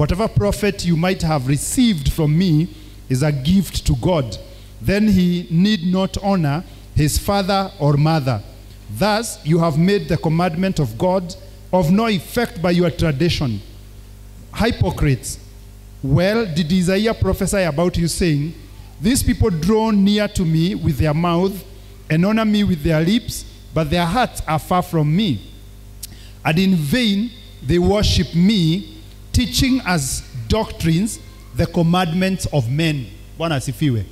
Whatever profit you might have received from me is a gift to God. Then he need not honor his father or mother. Thus you have made the commandment of God of no effect by your tradition. Hypocrites, well did Isaiah prophesy about you, saying, These people draw near to me with their mouth and honor me with their lips, but their hearts are far from me. And in vain they worship me, teaching as doctrines the commandments of men. Bwana asifiwe.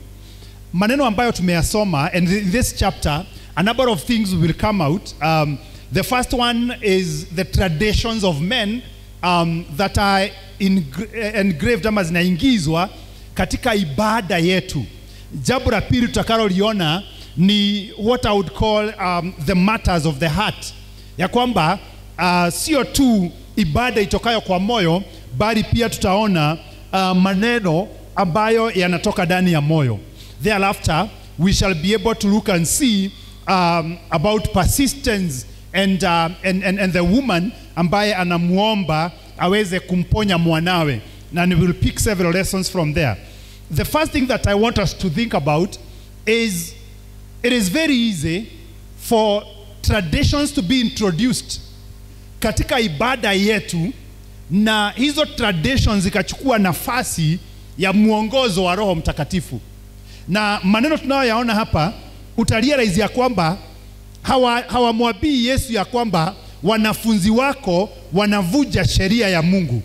Maneno ambayo tumeyasoma, and in this chapter, a number of things will come out. Um, the first one is the traditions of men um, that are engraved ama zinaingizwa katika ibada yetu. Jambo la pili tutakaloliona ni what I would call um, the matters of the heart, ya kwamba uh, sio tu ibada itokayo kwa moyo, bali pia tutaona uh, maneno ambayo yanatoka ndani ya moyo. Thereafter we shall be able to look and see um, about persistence and, uh, and, and, and the woman ambaye anamuomba aweze kumponya mwanawe and we will pick several lessons from there. The first thing that I want us to think about is it is very easy for traditions to be introduced katika ibada yetu na hizo traditions zikachukua nafasi ya mwongozo wa Roho Mtakatifu. Na maneno tunayoyaona hapa utarealize ya kwamba hawa- hawamwabii Yesu ya kwamba wanafunzi wako wanavuja sheria ya Mungu.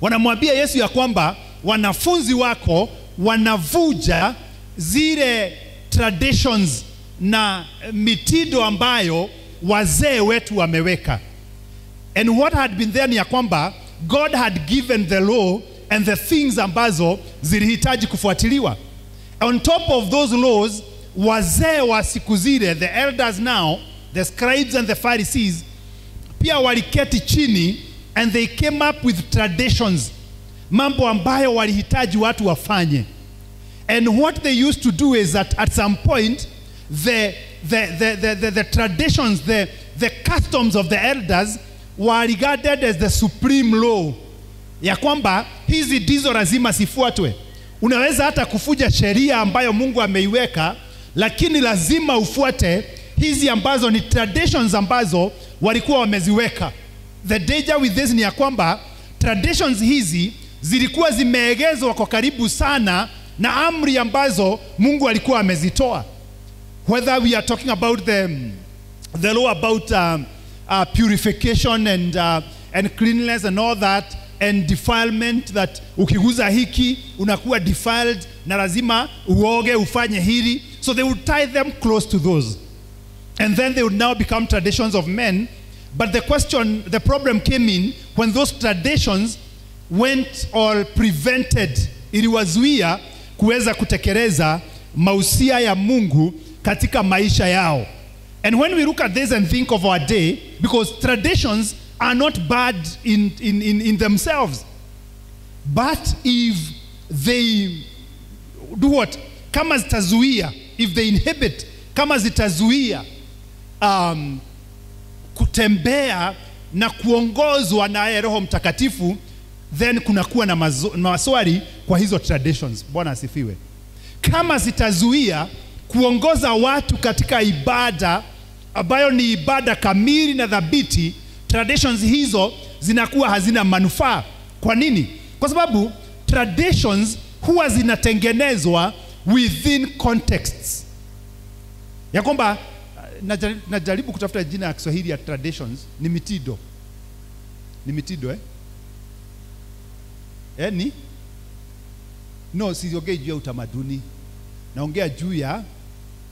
Wanamwambia Yesu ya kwamba wanafunzi wako wanavuja zile traditions na mitindo ambayo wazee wetu wameweka. And what had been there ni ya kwamba God had given the law and the things ambazo zilihitaji kufuatiliwa. On top of those laws, wazee wa siku zile, the elders now, the scribes and the Pharisees, pia waliketi chini and they came up with traditions, mambo ambayo walihitaji watu wafanye. And what they used to do is that at some point, the, the, the, the, the, the traditions, the, the customs of the elders were regarded as the supreme law, ya kwamba hizi ndizo lazima zifuatwe. Unaweza hata kufuja sheria ambayo Mungu ameiweka, lakini lazima ufuate hizi ambazo ni traditions ambazo walikuwa wameziweka. The danger with this ni ya kwamba traditions hizi zilikuwa zimeegezwa kwa karibu sana na amri ambazo Mungu alikuwa amezitoa. Whether we are talking about the, the law about um, uh, purification and, uh, and cleanliness and all that and defilement that ukiguza hiki unakuwa defiled na lazima uoge ufanye hili. So they would tie them close to those. And then they would now become traditions of men. But the question the problem came in when those traditions went or prevented. Iliwazuia kuweza kutekeleza mausia ya Mungu katika maisha yao and when we look at this and think of our day because traditions are not bad in, in, in, in themselves but if they do what kama zitazuia if they inhibit kama zitazuia um, kutembea na kuongozwa naye Roho Mtakatifu, then kunakuwa na maswali kwa hizo traditions. Bwana asifiwe. Kama zitazuia kuongoza watu katika ibada ambayo ni ibada kamili na thabiti, traditions hizo zinakuwa hazina manufaa. Kwa nini? Kwa sababu traditions huwa zinatengenezwa within contexts ya kwamba najaribu, najaribu kutafuta jina ya Kiswahili ya traditions ni mitindo, ni mitindo eh? Eh, ni no, siongei juu ya utamaduni, naongea juu ya,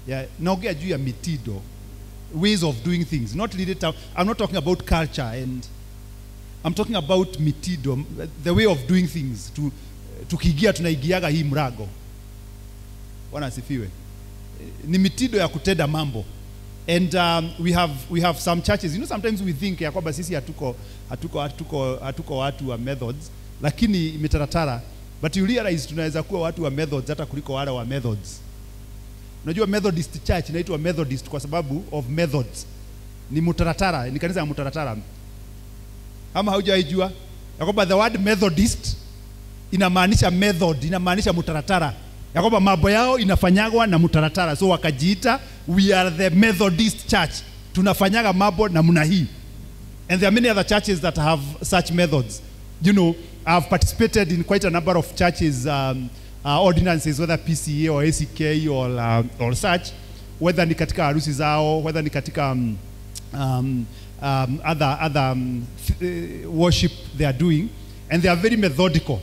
ya naongea juu ya mitindo, ways of doing things, not really ta- I'm not talking about culture and I'm talking about mitido, the way of doing things. Tu, tukiingia tunaigiaga hii mrago. Bwana asifiwe. Ni mitido ya kuteda mambo. And um, we have we have some churches. You know sometimes we think ya kwamba sisi hatuko hatuko hatuko hatuko watu wa methods lakini imetaratara but you realize tunaweza kuwa watu wa methods hata kuliko wale wa methods unajua methodist church inaitwa methodist kwa sababu of methods. Ni mutaratara ni kanisa ya mutaratara. Ama haujaijua ya kwamba the word methodist inamaanisha method inamaanisha mutaratara, ya kwamba mambo yao inafanyagwa na mutaratara, so wakajiita we are the methodist church. Tunafanyaga mambo namna hii. And there are many other churches that have such methods. You know i've participated in quite a number of churches um, uh, ordinances whether pca or ack or, uh, or such whether ni katika harusi zao whether ni katika um, um, um, other, other um, uh, worship they are doing and they are very methodical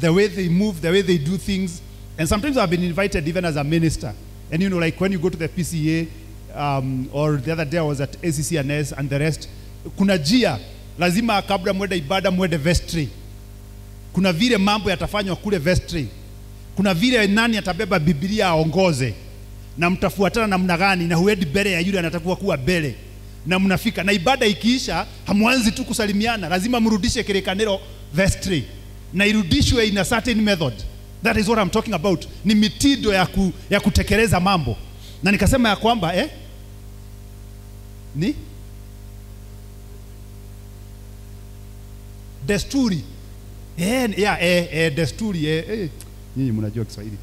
the way they move, the way they do things. And sometimes I've been invited even as a minister. And you know, like when you go to the PCA, um, or the other day I was at ACCNS and the rest, kuna jia lazima kabla mwende ibada mwende vestry. Kuna vile mambo yatafanywa kule vestry. Kuna vile nani atabeba Biblia aongoze, na mtafuatana namna gani, na huendi mbele ya yule anatakuwa kuwa mbele. Na mnafika. Na ibada ikiisha, hamwanzi tu kusalimiana, lazima mrudishe kirikaniro vestry na irudishwe in a certain method. That is what I'm talking about. Ni mitindo ya, ku, ya kutekeleza mambo, na nikasema ya kwamba eh, ni? Desturi. Eh, yeah, eh, eh, desturi eh, eh. Nyinyi mnajua Kiswahili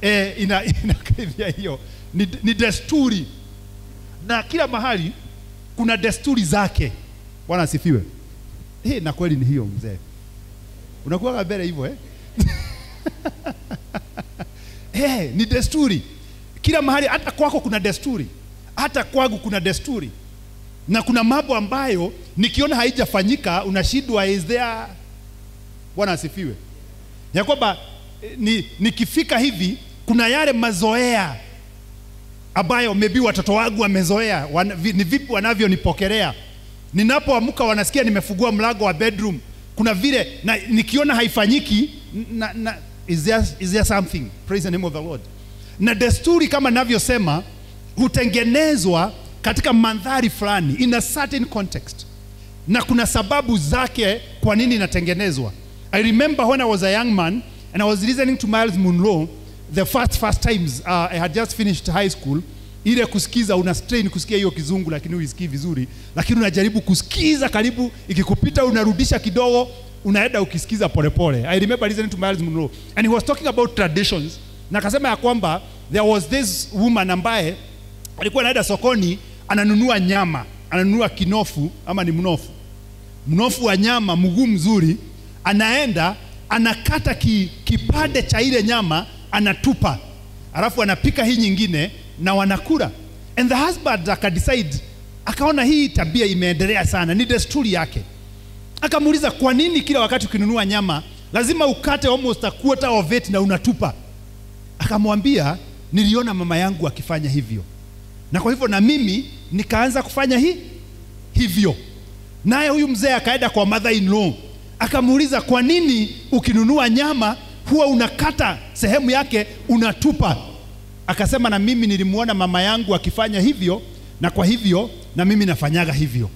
eh, ina inakaribia hiyo ni, ni desturi, na kila mahali kuna desturi zake. Bwana asifiwe. Eh, na kweli ni hiyo mzee unakuwa mbele hivyo eh? Eh, ni desturi kila mahali, hata kwako kuna desturi, hata kwangu kuna desturi, na kuna mambo ambayo nikiona haijafanyika unashindwa, is there? Bwana asifiwe, ya kwamba ni, nikifika hivi kuna yale mazoea ambayo maybe watoto wangu wamezoea, wan, vi, ni vipi wanavyonipokelea ninapoamka, wanasikia nimefungua mlango wa bedroom kuna vile na nikiona haifanyiki na, na, is, there, is there something? Praise the name of the lord. Na desturi kama navyosema hutengenezwa katika mandhari fulani in a certain context. Na kuna sababu zake kwa nini inatengenezwa. I remember when i was a young man and i was listening to miles munro the first first times uh, i had just finished high school ile kusikiza una strain kusikia hiyo kizungu lakini uisikii vizuri. Lakini unajaribu kusikiza karibu ikikupita unarudisha kidogo unaenda ukisikiza polepole i remember listening to Miles Monroe. And he was talking about traditions. Na akasema ya kwamba there was this woman ambaye alikuwa anaenda sokoni ananunua nyama ananunua kinofu ama ni mnofu. Mnofu wa nyama mguu mzuri anaenda anakata ki, kipande cha ile nyama anatupa. Alafu anapika hii nyingine na wanakula. And the husband akadecide akaona hii tabia imeendelea sana ni desturi yake. Akamuuliza kwa nini kila wakati ukinunua nyama lazima ukate almost a quarter of it na unatupa? Akamwambia niliona mama yangu akifanya hivyo. Na kwa hivyo na mimi nikaanza kufanya hii hivyo. Naye huyu mzee akaenda kwa mother in law akamuuliza kwa nini ukinunua nyama huwa unakata sehemu yake unatupa? Akasema na mimi nilimwona mama yangu akifanya hivyo na kwa hivyo na mimi nafanyaga hivyo.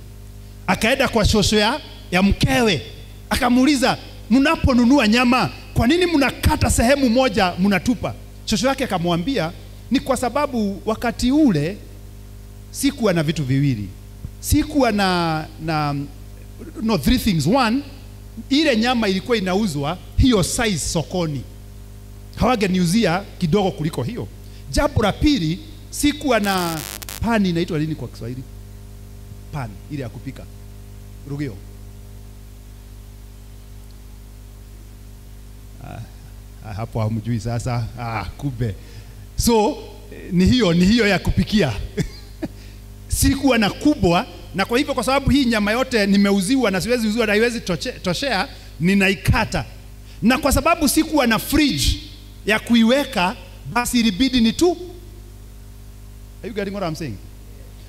Akaenda kwa shosho ya, ya mkewe. Akamuuliza mnaponunua nyama kwa nini mnakata sehemu moja mnatupa shosho yake akamwambia ni kwa sababu wakati ule sikuwa na vitu viwili. Sikuwa na, na no three things. One ile nyama ilikuwa inauzwa hiyo size sokoni. Hawageniuzia kidogo kuliko hiyo. Jambo la pili sikuwa na pani inaitwa nini kwa kiswahili? Pan ile ya kupika. Rugio. Ah, ah, hapo hamjui sasa. Ah, kumbe. So eh, ni hiyo ni hiyo ya kupikia. Sikuwa na kubwa na kwa hivyo kwa sababu hii nyama yote nimeuziwa na siwezi uziwa na haiwezi toshea ninaikata na kwa sababu sikuwa na fridge ya kuiweka basi ilibidi ni tu Are you getting what I'm saying?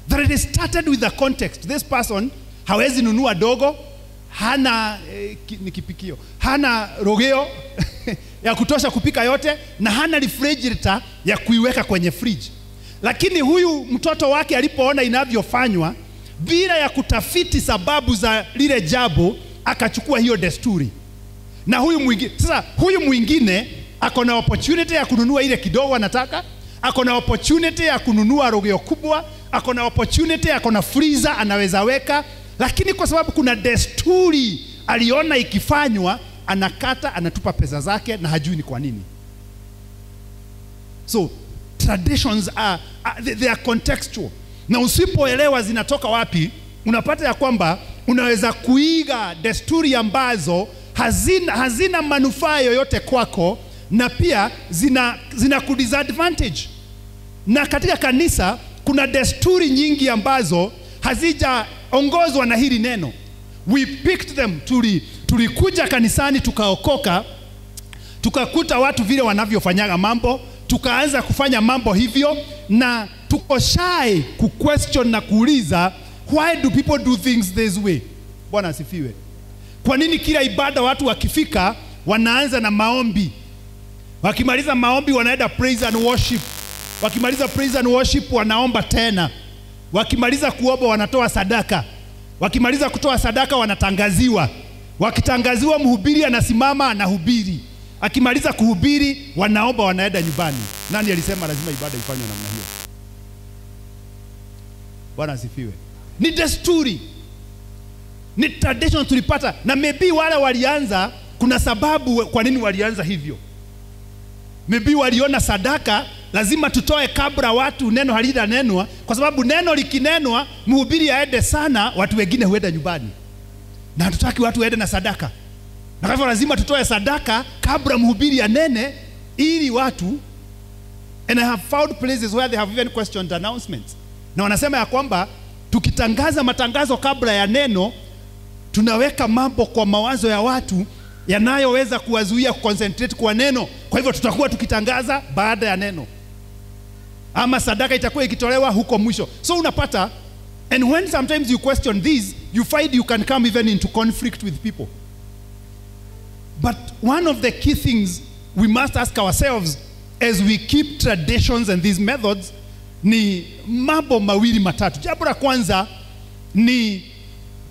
That it started with the context. This person hawezi nunua dogo, hana eh, ni kipikio, hana rogeo ya kutosha kupika yote na hana refrigerator ya kuiweka kwenye fridge. Lakini huyu mtoto wake alipoona inavyofanywa bila ya kutafiti sababu za lile jambo, akachukua hiyo desturi. Na huyu mwingine sasa, huyu mwingine ako na opportunity ya kununua ile kidogo anataka, ako na opportunity ya kununua rogeo kubwa, ako na opportunity, ako na freezer anaweza weka, lakini kwa sababu kuna desturi aliona ikifanywa anakata anatupa pesa zake na hajui ni kwa nini. So traditions are, are they, are contextual na usipoelewa zinatoka wapi unapata ya kwamba unaweza kuiga desturi ambazo hazina, hazina manufaa yoyote kwako na pia zina, zina kudisadvantage na katika kanisa kuna desturi nyingi ambazo hazijaongozwa na hili neno. We picked them. Tuli, tulikuja kanisani tukaokoka tukakuta watu vile wanavyofanyaga mambo tukaanza kufanya mambo hivyo na tuko shy ku question na kuuliza why do people do things this way? Bwana asifiwe. Kwa nini kila ibada watu wakifika wanaanza na maombi? Wakimaliza maombi wanaenda praise and worship. Wakimaliza praise and worship wanaomba tena. Wakimaliza kuomba wanatoa sadaka. Wakimaliza kutoa sadaka wanatangaziwa. Wakitangaziwa mhubiri anasimama anahubiri. Akimaliza kuhubiri wanaomba wanaenda nyumbani. Nani alisema lazima ibada ifanywe namna hiyo bwana asifiwe. Ni desturi. Ni tradition tulipata. Na maybe wale walianza kuna sababu kwa nini walianza hivyo. Maybe waliona sadaka lazima tutoe kabla watu neno halijanenwa. Kwa sababu neno likinenwa mhubiri aende sana watu wengine huenda nyumbani. Na hatutaki watu waende na sadaka. Na kwa hivyo lazima tutoe sadaka kabla mhubiri anene ili watu and I have found places where they have even questioned announcements na wanasema ya kwamba tukitangaza matangazo kabla ya neno tunaweka mambo kwa mawazo ya watu yanayoweza kuwazuia kuconcentrate kwa neno. Kwa hivyo tutakuwa tukitangaza baada ya neno. Ama sadaka itakuwa ikitolewa huko mwisho. So unapata and when sometimes you question this you find you can come even into conflict with people. But one of the key things we must ask ourselves as we keep traditions and these methods ni mambo mawili matatu jambo la kwanza ni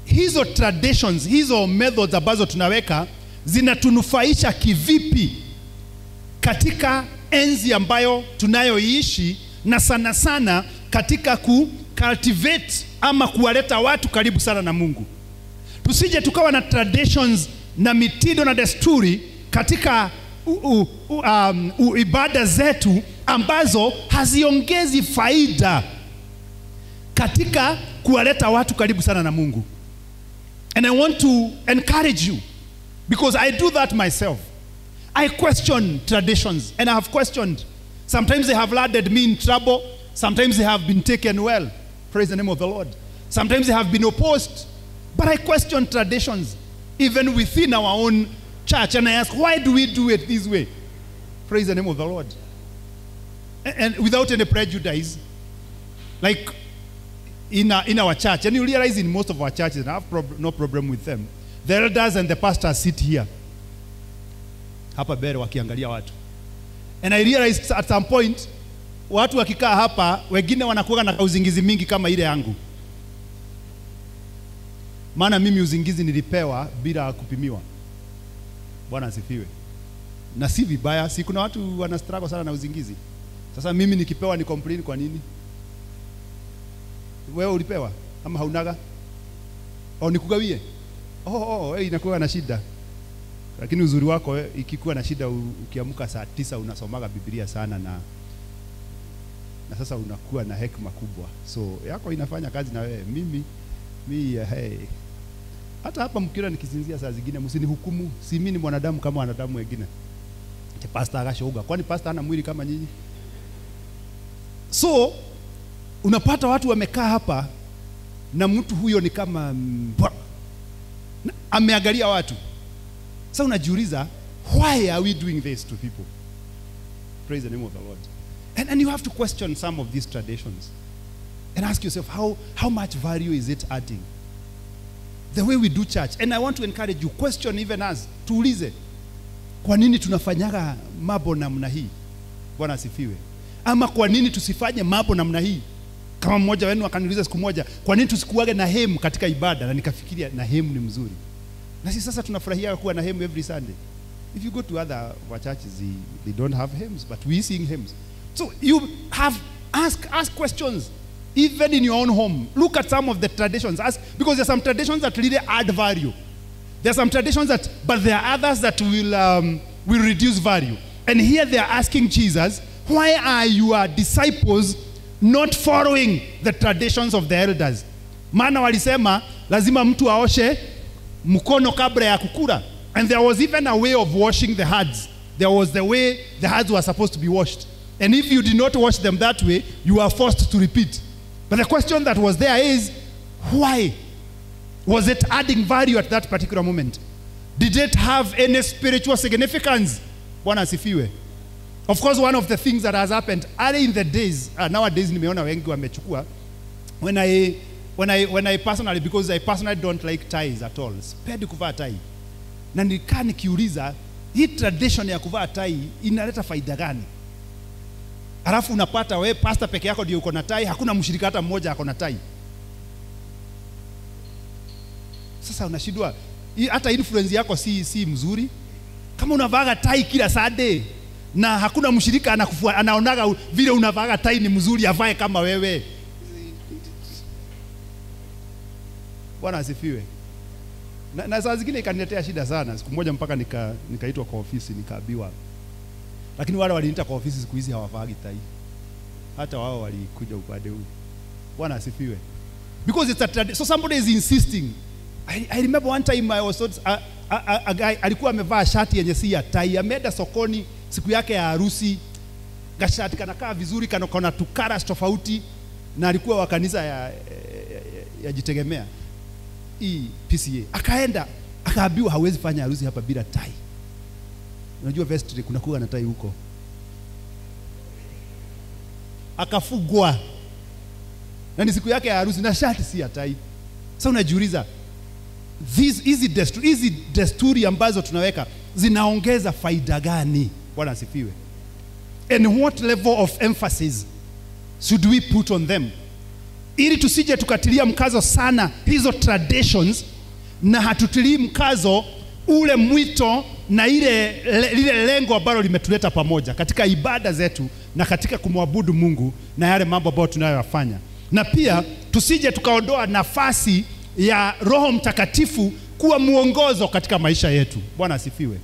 hizo traditions hizo methods ambazo tunaweka zinatunufaisha kivipi katika enzi ambayo tunayoiishi na sana sana katika ku cultivate ama kuwaleta watu karibu sana na Mungu. Tusije tukawa na traditions na mitindo na desturi katika u, u, u, um, u, ibada zetu ambazo haziongezi faida katika kuwaleta watu karibu sana na Mungu. And I want to encourage you because I do that myself. I question traditions and I have questioned. Sometimes they have landed me in trouble, sometimes they have been taken well. Praise the name of the Lord. Sometimes they have been opposed. But I question traditions even within our own church and I ask, why do we do it this way? Praise the name of the Lord. And, without any prejudice, like in our, in our church, and you realize in most of our churches, and I have prob- no problem with them, the elders and the pastors sit here. Hapa wakiangalia watu. And I realized at some point watu wakikaa hapa wengine wanakuwa na uzingizi mingi kama ile yangu. Maana mimi uzingizi nilipewa bila kupimiwa. Bwana asifiwe. Na si vibaya si kuna watu wana struggle sana na uzingizi sasa mimi nikipewa ni complain kwa nini wewe ulipewa ama haunaga au nikugawie oh, oh, hey, inakuwa na shida lakini uzuri wako eh, ikikuwa na shida ukiamka saa tisa unasomaga Biblia sana na na sasa unakuwa na hekima kubwa, so yako inafanya kazi na wewe. Mimi mi hey. Hata hapa mkiona nikizinzia saa zingine msinihukumu, si mimi ni mwanadamu kama wanadamu wengine. Ati pastor agashoga, kwani pastor ana mwili kama nyinyi? So unapata watu wamekaa hapa na mtu huyo ni kama mbwa. Ameangalia watu. Sasa unajiuliza why are we doing this to people? Praise the name of the lord. And, and you have to question some of these traditions and ask yourself how, how much value is it adding? The way we do church. And i want to encourage you question even us. Tuulize kwa nini tunafanyaga mambo namna hii? Bwana asifiwe ama kwa nini tusifanye mambo namna hii kama mmoja wenu akaniuliza siku moja kwa nini tusikuage na hemu katika ibada na nikafikiria na hemu ni mzuri na sisi sasa tunafurahia kuwa na hemu every Sunday. If you go to other churches, they, they don't have hymns, but we sing hymns. So you have ask ask questions, even in your own home. Look at some of the traditions. Ask because there are some traditions that really add value. There are some traditions that, but there are others that will, um, will reduce value. And here they are asking Jesus, why are your disciples not following the traditions of the elders? Maana walisema lazima mtu aoshe mkono kabla ya kukula. And there was even a way of washing the herds. There was the way the herds were supposed to be washed. And if you did not wash them that way, you were forced to repeat. But the question that was there is, why? Was it adding value at that particular moment? Did it have any spiritual significance? Bwana asifiwe. Of course, one of the things that has happened early in the days, uh, nowadays nimeona wengi wamechukua, when I, when I, when I personally, because I personally don't like ties at all, sipendi kuvaa tai. Na nikaa nikiuliza, hii tradition ya kuvaa tai inaleta faida gani? Alafu unapata we pastor peke yako ndio uko na tai, hakuna mshirika hata mmoja ako na tai. Sasa unashindwa hata influence yako si, si mzuri. Kama unavaaga tai kila Sunday na hakuna mshirika anakufua, anaonaga vile unavaaga tai ni mzuri, avae kama wewe. Bwana asifiwe. Na, na saa zingine ikaniletea shida sana. Siku moja mpaka nika nikaitwa kwa ofisi nikaambiwa, lakini wale waliniita kwa ofisi siku hizi hawavaagi tai, hata wao walikuja upande huu. Bwana asifiwe. Because it's a trad- so somebody is insisting. I, I remember one time I was a, a, a, a guy alikuwa amevaa shati yenye si ya tai, ameenda sokoni siku yake ya harusi, gashati kanakaa vizuri, kana kona tukaras tofauti, na alikuwa wa kanisa ya, ya, ya, hii PCA. Akaenda akaambiwa hawezi fanya harusi hapa bila tai. Unajua vestry kuna kuwa na tai huko, akafugwa na ni siku yake ya harusi na shati si ya tai. Sasa unajiuliza desturi, hizi desturi ambazo tunaweka zinaongeza faida gani? Bwana asifiwe. And what level of emphasis should we put on them, ili tusije tukatilia mkazo sana hizo traditions na hatutilii mkazo ule mwito na ile le, lile lengo ambalo limetuleta pamoja katika ibada zetu na katika kumwabudu Mungu na yale mambo ambayo tunayoyafanya, na pia tusije tukaondoa nafasi ya Roho Mtakatifu kuwa mwongozo katika maisha yetu. Bwana asifiwe.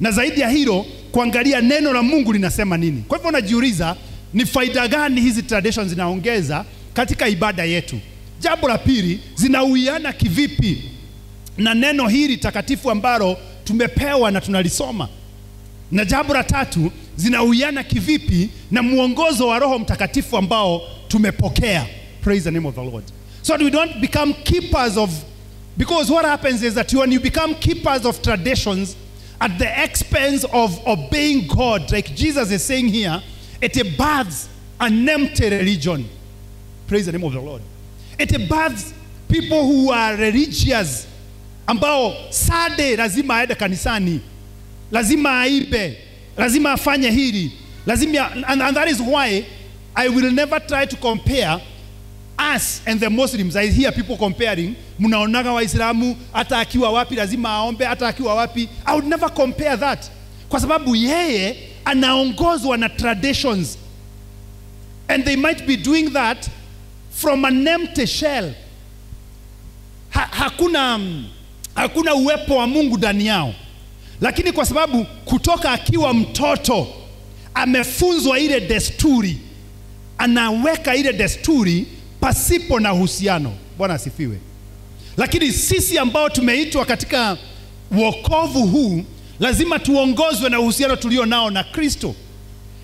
Na zaidi ya hilo, kuangalia neno la Mungu linasema nini. Kwa hivyo unajiuliza ni faida gani hizi traditions zinaongeza katika ibada yetu. Jambo la pili, zinauiana kivipi na neno hili takatifu ambalo tumepewa na tunalisoma. Na jambo la tatu, zinauiana kivipi na mwongozo wa Roho Mtakatifu ambao tumepokea. Praise the name of the Lord. So we don't become keepers of because what happens is that when you become keepers of traditions at the expense of obeying God, like Jesus is saying here, it births an empty religion. Praise the name of the Lord. It births people who are religious ambao sade lazima aende kanisani, lazima aibe, lazima afanye hili, lazima and, and that is why I will never try to compare us and the Muslims. I hear people comparing, mnaonaga Waislamu hata akiwa wapi lazima aombe, hata akiwa wapi. I would never compare that, kwa sababu yeye anaongozwa na traditions and they might be doing that from an empty shell. Ha, hakuna, hakuna uwepo wa Mungu ndani yao, lakini kwa sababu kutoka akiwa mtoto amefunzwa ile desturi, anaweka ile desturi pasipo na uhusiano. Bwana asifiwe. Lakini sisi ambao tumeitwa katika wokovu huu lazima tuongozwe na uhusiano tulio nao na Kristo,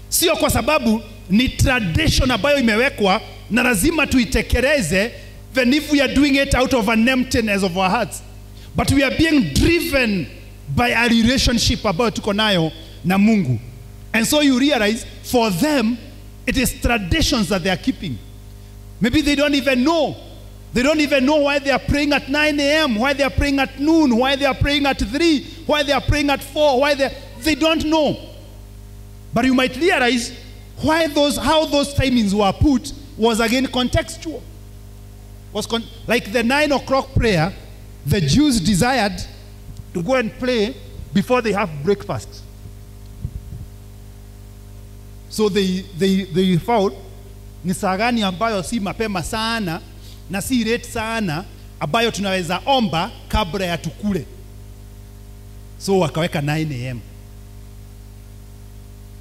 sio kwa sababu ni tradition ambayo imewekwa na lazima tuitekeleze, even if we are doing it out of an emptiness of our hearts, but we are being driven by a relationship ambayo tuko nayo na Mungu. And so you realize for them it is traditions that they are keeping. Maybe they don't even know. They don't even know why they are praying at 9 a.m., why they are praying at noon, why they are praying at 3, why they are praying at 4, why they they don't know. But you might realize why those how those timings were put was again contextual. Was con- like the 9 o'clock prayer, the Jews desired to go and pray before they have breakfast. So they, they, they found ni saa gani ambayo si mapema sana na si late sana ambayo tunaweza omba kabla ya tukule. so wakaweka 9 am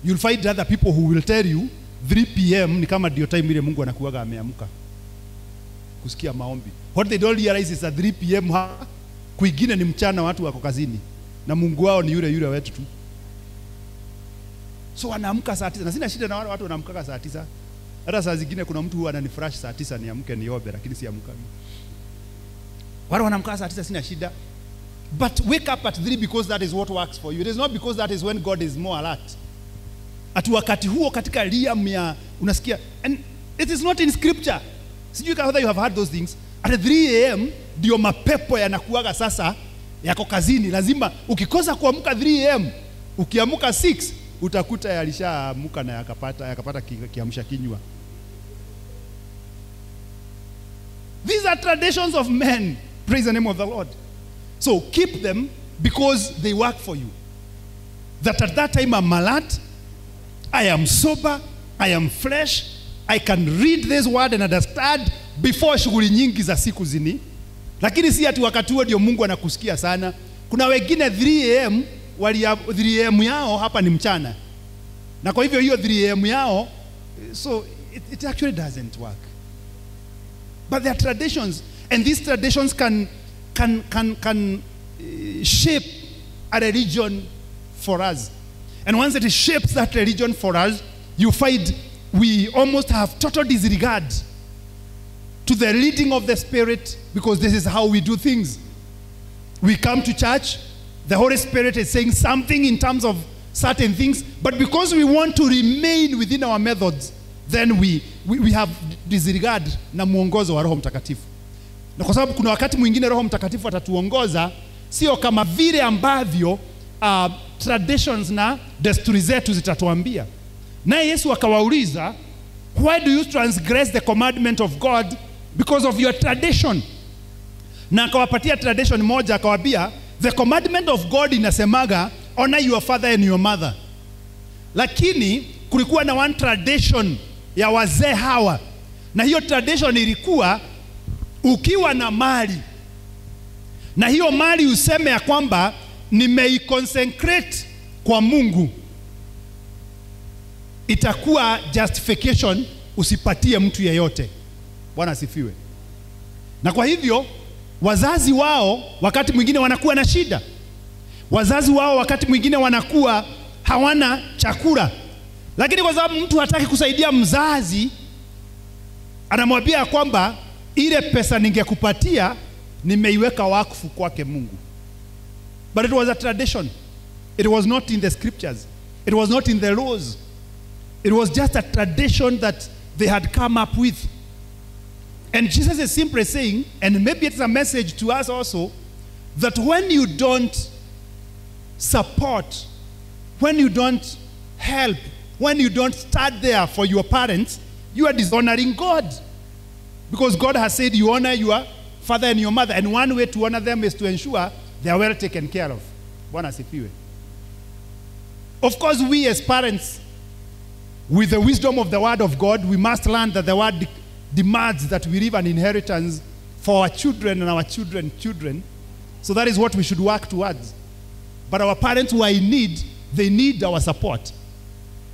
you'll find other people who will tell you 3 pm ni kama ndio time ile mungu anakuwaga ameamka. Kusikia maombi. What they don't realize is that 3 pm ha, kwingine ni mchana watu wako kazini na mungu wao ni yule yule wetu tu. So wanaamka saa tisa. Na sina shida na wale watu wanaamkaga saa tisa hata saa zingine kuna mtu huwa ananifresh saa tisa niamke niombe lakini siamkagi wale wanaamka saa tisa sina shida. But wake up at 3 because that is what works for you. It is not because that is when god is more alert. Ati wakati huo katika liam ya unasikia and it is not in scripture. Sijui kama you have heard those things. At 3 am ndio mapepo yanakuaga sasa yako kazini. Lazima ukikosa kuamka 3 am ukiamka 6 utakuta yalishaamuka na yakapata yakapata kiamsha kinywa these are traditions of men praise the name of the lord so keep them because they work for you that at that time i'm alert I am sober, I am fresh, I can read this word and understand before shughuli nyingi za siku zini. Lakini si ati wakati huo ndio Mungu anakusikia sana. Kuna wengine 3 am wali 3 am yao hapa ni mchana, na kwa hivyo hiyo 3 am yao, so it, it actually doesn't work. But there are traditions, and these traditions can can can can uh, shape a religion for us. And once it shapes that religion for us, you find we almost have total disregard to the leading of the Spirit because this is how we do things. We come to church, the Holy Spirit is saying something in terms of certain things, but because we want to remain within our methods, then we, we, we have disregard na mwongozo wa Roho Mtakatifu. Na kwa sababu kuna wakati mwingine Roho Mtakatifu atatuongoza sio kama vile ambavyo uh, traditions na desturi zetu zitatuambia. Naye Yesu akawauliza, why do you transgress the commandment of God because of your tradition? Na akawapatia tradition moja, akawaambia the commandment of God inasemaga honor your father and your mother, lakini kulikuwa na one tradition ya wazee hawa, na hiyo tradition ilikuwa ukiwa na mali na hiyo mali useme ya kwamba nimeiconsecrate kwa Mungu, itakuwa justification usipatie mtu yeyote. Bwana asifiwe. Na kwa hivyo wazazi wao wakati mwingine wanakuwa na shida, wazazi wao wakati mwingine wanakuwa hawana chakula, lakini kwa sababu mtu hataki kusaidia mzazi, anamwambia kwamba ile pesa ningekupatia nimeiweka wakfu kwake Mungu. But it was a tradition. It was not in the scriptures. It was not in the laws. It was just a tradition that they had come up with. And Jesus is simply saying, and maybe it's a message to us also, that when you don't support, when you don't help, when you don't start there for your parents, you are dishonoring God. Because God has said you honor your father and your mother, and one way to honor them is to ensure they are well taken care of. Bwana asifiwe. Of course, we as parents, with the wisdom of the word of God, we must learn that the word demands that we leave an inheritance for our children and our children children. So that is what we should work towards. But our parents who are in need, they need our support.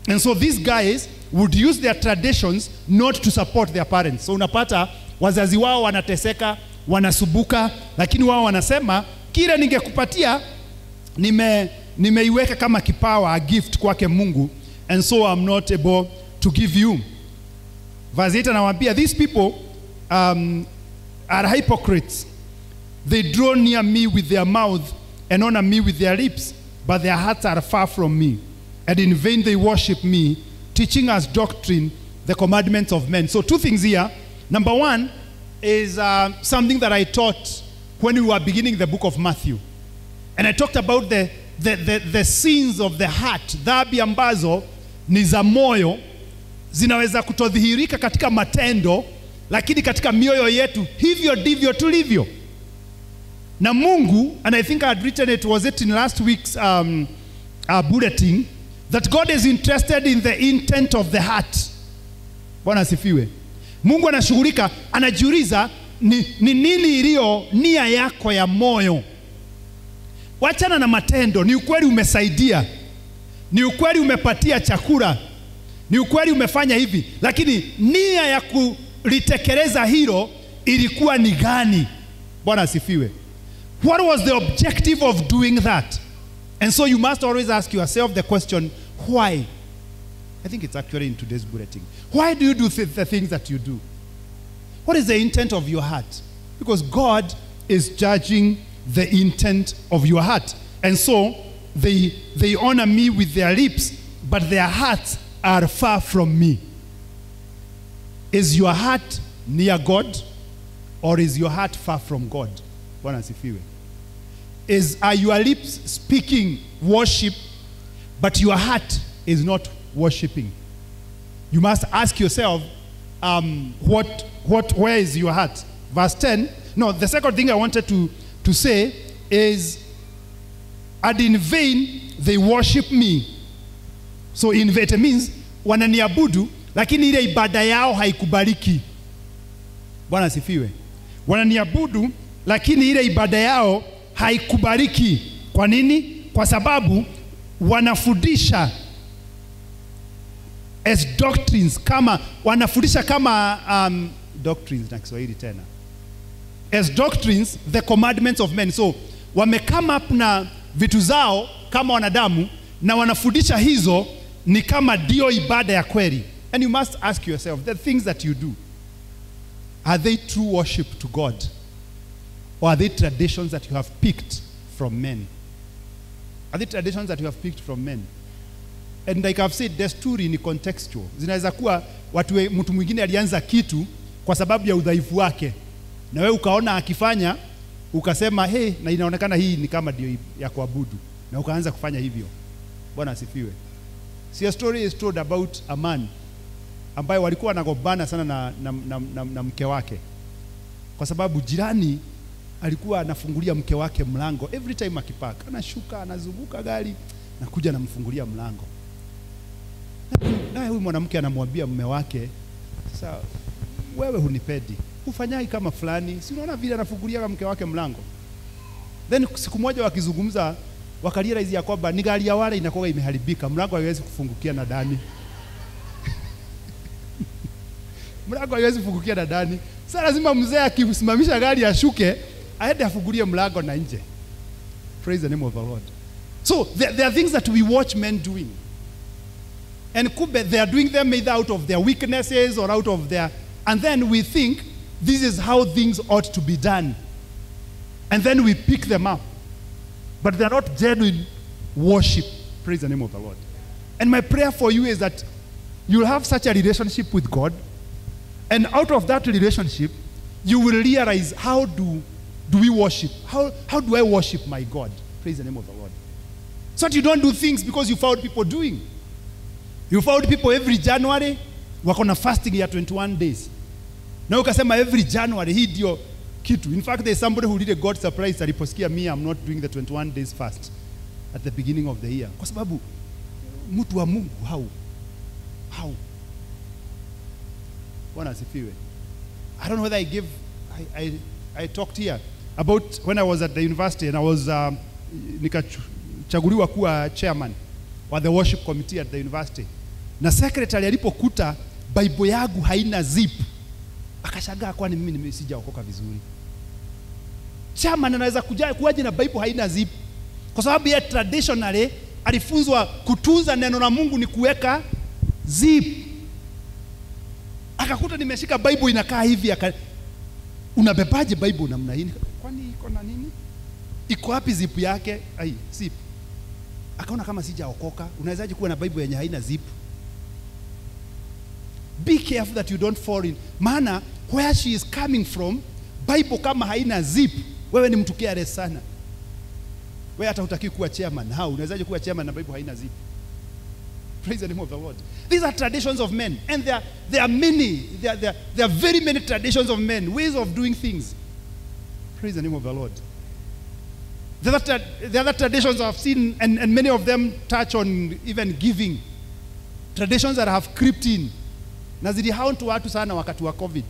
And so these guys would use their traditions not to support their parents. So unapata wazazi wao wanateseka, wanasubuka, lakini wao wanasema kile ningekupatia nime nimeiweka kama kipawa a gift kwake Mungu and so I'm not able to give you. Verse 8 anawaambia these people um, are hypocrites. They draw near me with their mouth and honor me with their lips, but their hearts are far from me. And in vain they worship me, teaching us doctrine, the commandments of men. So, two things here. Number one is uh, something that I taught when we were beginning the book of Matthew. And I talked about the, the, the, the sins of the heart, dhambi ambazo ni za moyo zinaweza kutodhihirika katika matendo, lakini katika mioyo yetu hivyo ndivyo tulivyo. Na Mungu, and I think I had written it, was it in last week's um, uh, bulletin, that God is interested in the intent of the heart. Bwana asifiwe. Mungu anashughulika, anajiuliza ni, ni nini iliyo nia yako ya moyo. wachana na matendo. Ni ukweli umesaidia, ni ukweli umepatia chakula, ni ukweli umefanya hivi, lakini nia ya kulitekeleza hilo ilikuwa ni gani? Bwana asifiwe. What was the objective of doing that? And so you must always ask yourself the question, why? I think it's actually in today's bulletin. Why do you do th- the things that you do? What is the intent of your heart? Because God is judging the intent of your heart. And so they, they honor me with their lips, but their hearts are far from me. Is your heart near God or is your heart far from God? Bwana asifiwe. Is are your lips speaking worship but your heart is not worshiping? You must ask yourself um, what, what, where is your heart? Verse 10. No, the second thing I wanted to, to say is, and in vain they worship me. So invite means wananiabudu, lakini ile ibada yao haikubaliki. Bwana asifiwe. Wananiabudu, lakini ile ibada yao haikubaliki. Kwa nini? Kwa sababu wanafundisha as doctrines kama wanafundisha kama um, doctrines na Kiswahili tena as doctrines the commandments of men so wame come up na vitu zao kama wanadamu na wanafundisha hizo ni kama ndio ibada ya kweli and you must ask yourself the things that you do are they true worship to God or are they traditions that you have picked from men are they traditions that you have picked from men And like I've said, desturi ni contextual. Zinaweza kuwa watu mtu mwingine alianza kitu kwa sababu ya udhaifu wake, na wewe ukaona akifanya ukasema hey, na inaonekana hii ni kama ndio ya kuabudu, na ukaanza kufanya hivyo. Bwana asifiwe. See, a story is told about a man ambaye walikuwa wanagombana sana na, na, na, na, na mke wake. Kwa sababu jirani alikuwa anafungulia mke wake mlango every time akipaka, anashuka anazunguka gari nakuja anamfungulia mlango. Naye huyu mwanamke anamwambia mume wake, sasa wewe hunipedi, hufanyai kama fulani, si unaona vile anafungulia mke wake mlango. Then siku moja wakizungumza, wakarealize ya kwamba ni gari ya wale inakuwa imeharibika, mlango haiwezi kufungukia na ndani mlango haiwezi kufungukia na ndani. Sasa lazima mzee akisimamisha gari ashuke, aende afungulie mlango na nje. Praise the name of the Lord. So there, there are things that we watch men doing. And kumbe they are doing them either out of their weaknesses or out of their and then we think this is how things ought to be done. And then we pick them up. But they're not genuine worship. Praise the name of the Lord. And my prayer for you is that you'll have such a relationship with God. And out of that relationship, you will realize how do, do we worship? How, how do I worship my God? Praise the name of the Lord. So that you don't do things because you found people doing. You found people every January wako na fasting ya 21 days. Now you Na ukasema every January hii ndio kitu. In fact, there's somebody who did a God surprise aliposikia me I'm not doing the 21 days fast at the beginning of the year. Kwa sababu mtu wa Mungu how? How? Bwana asifiwe. I don't know whether I give I, I, I talked here about when I was at the university and I was uh, nikachaguliwa kuwa chairman wa the worship committee at the university, na secretary alipokuta Bible yangu haina zip akashangaa, kwani mimi sijaokoka vizuri. Chama anaweza kuja kuwaje na Bible haina zip? Kwa sababu yeye traditionally alifunzwa kutunza neno la Mungu ni kuweka zip. Akakuta nimeshika Bible inakaa hivi, aka unabebaje Bible namna hii? Kwani iko na nini? Iko wapi zip yake? Ai, zip akaona kama sijaokoka. Unawezaje kuwa na Bible yenye haina zip? Be careful that you don't fall in. Maana where she is coming from, Bible kama haina zip, wewe ni mtu careless sana. Wewe hata hutaki kuwa chairman. How? Unawezaje kuwa chairman na Bible haina zip? Praise the name of the Lord. These are traditions of men, and there are, there are many, there are, there, are, there are very many traditions of men, ways of doing things. Praise the name of the Lord. The other, the other traditions I've seen, and, and many of them touch on even giving. Traditions that have crept in. Na zilihaunt watu sana wakati wa COVID.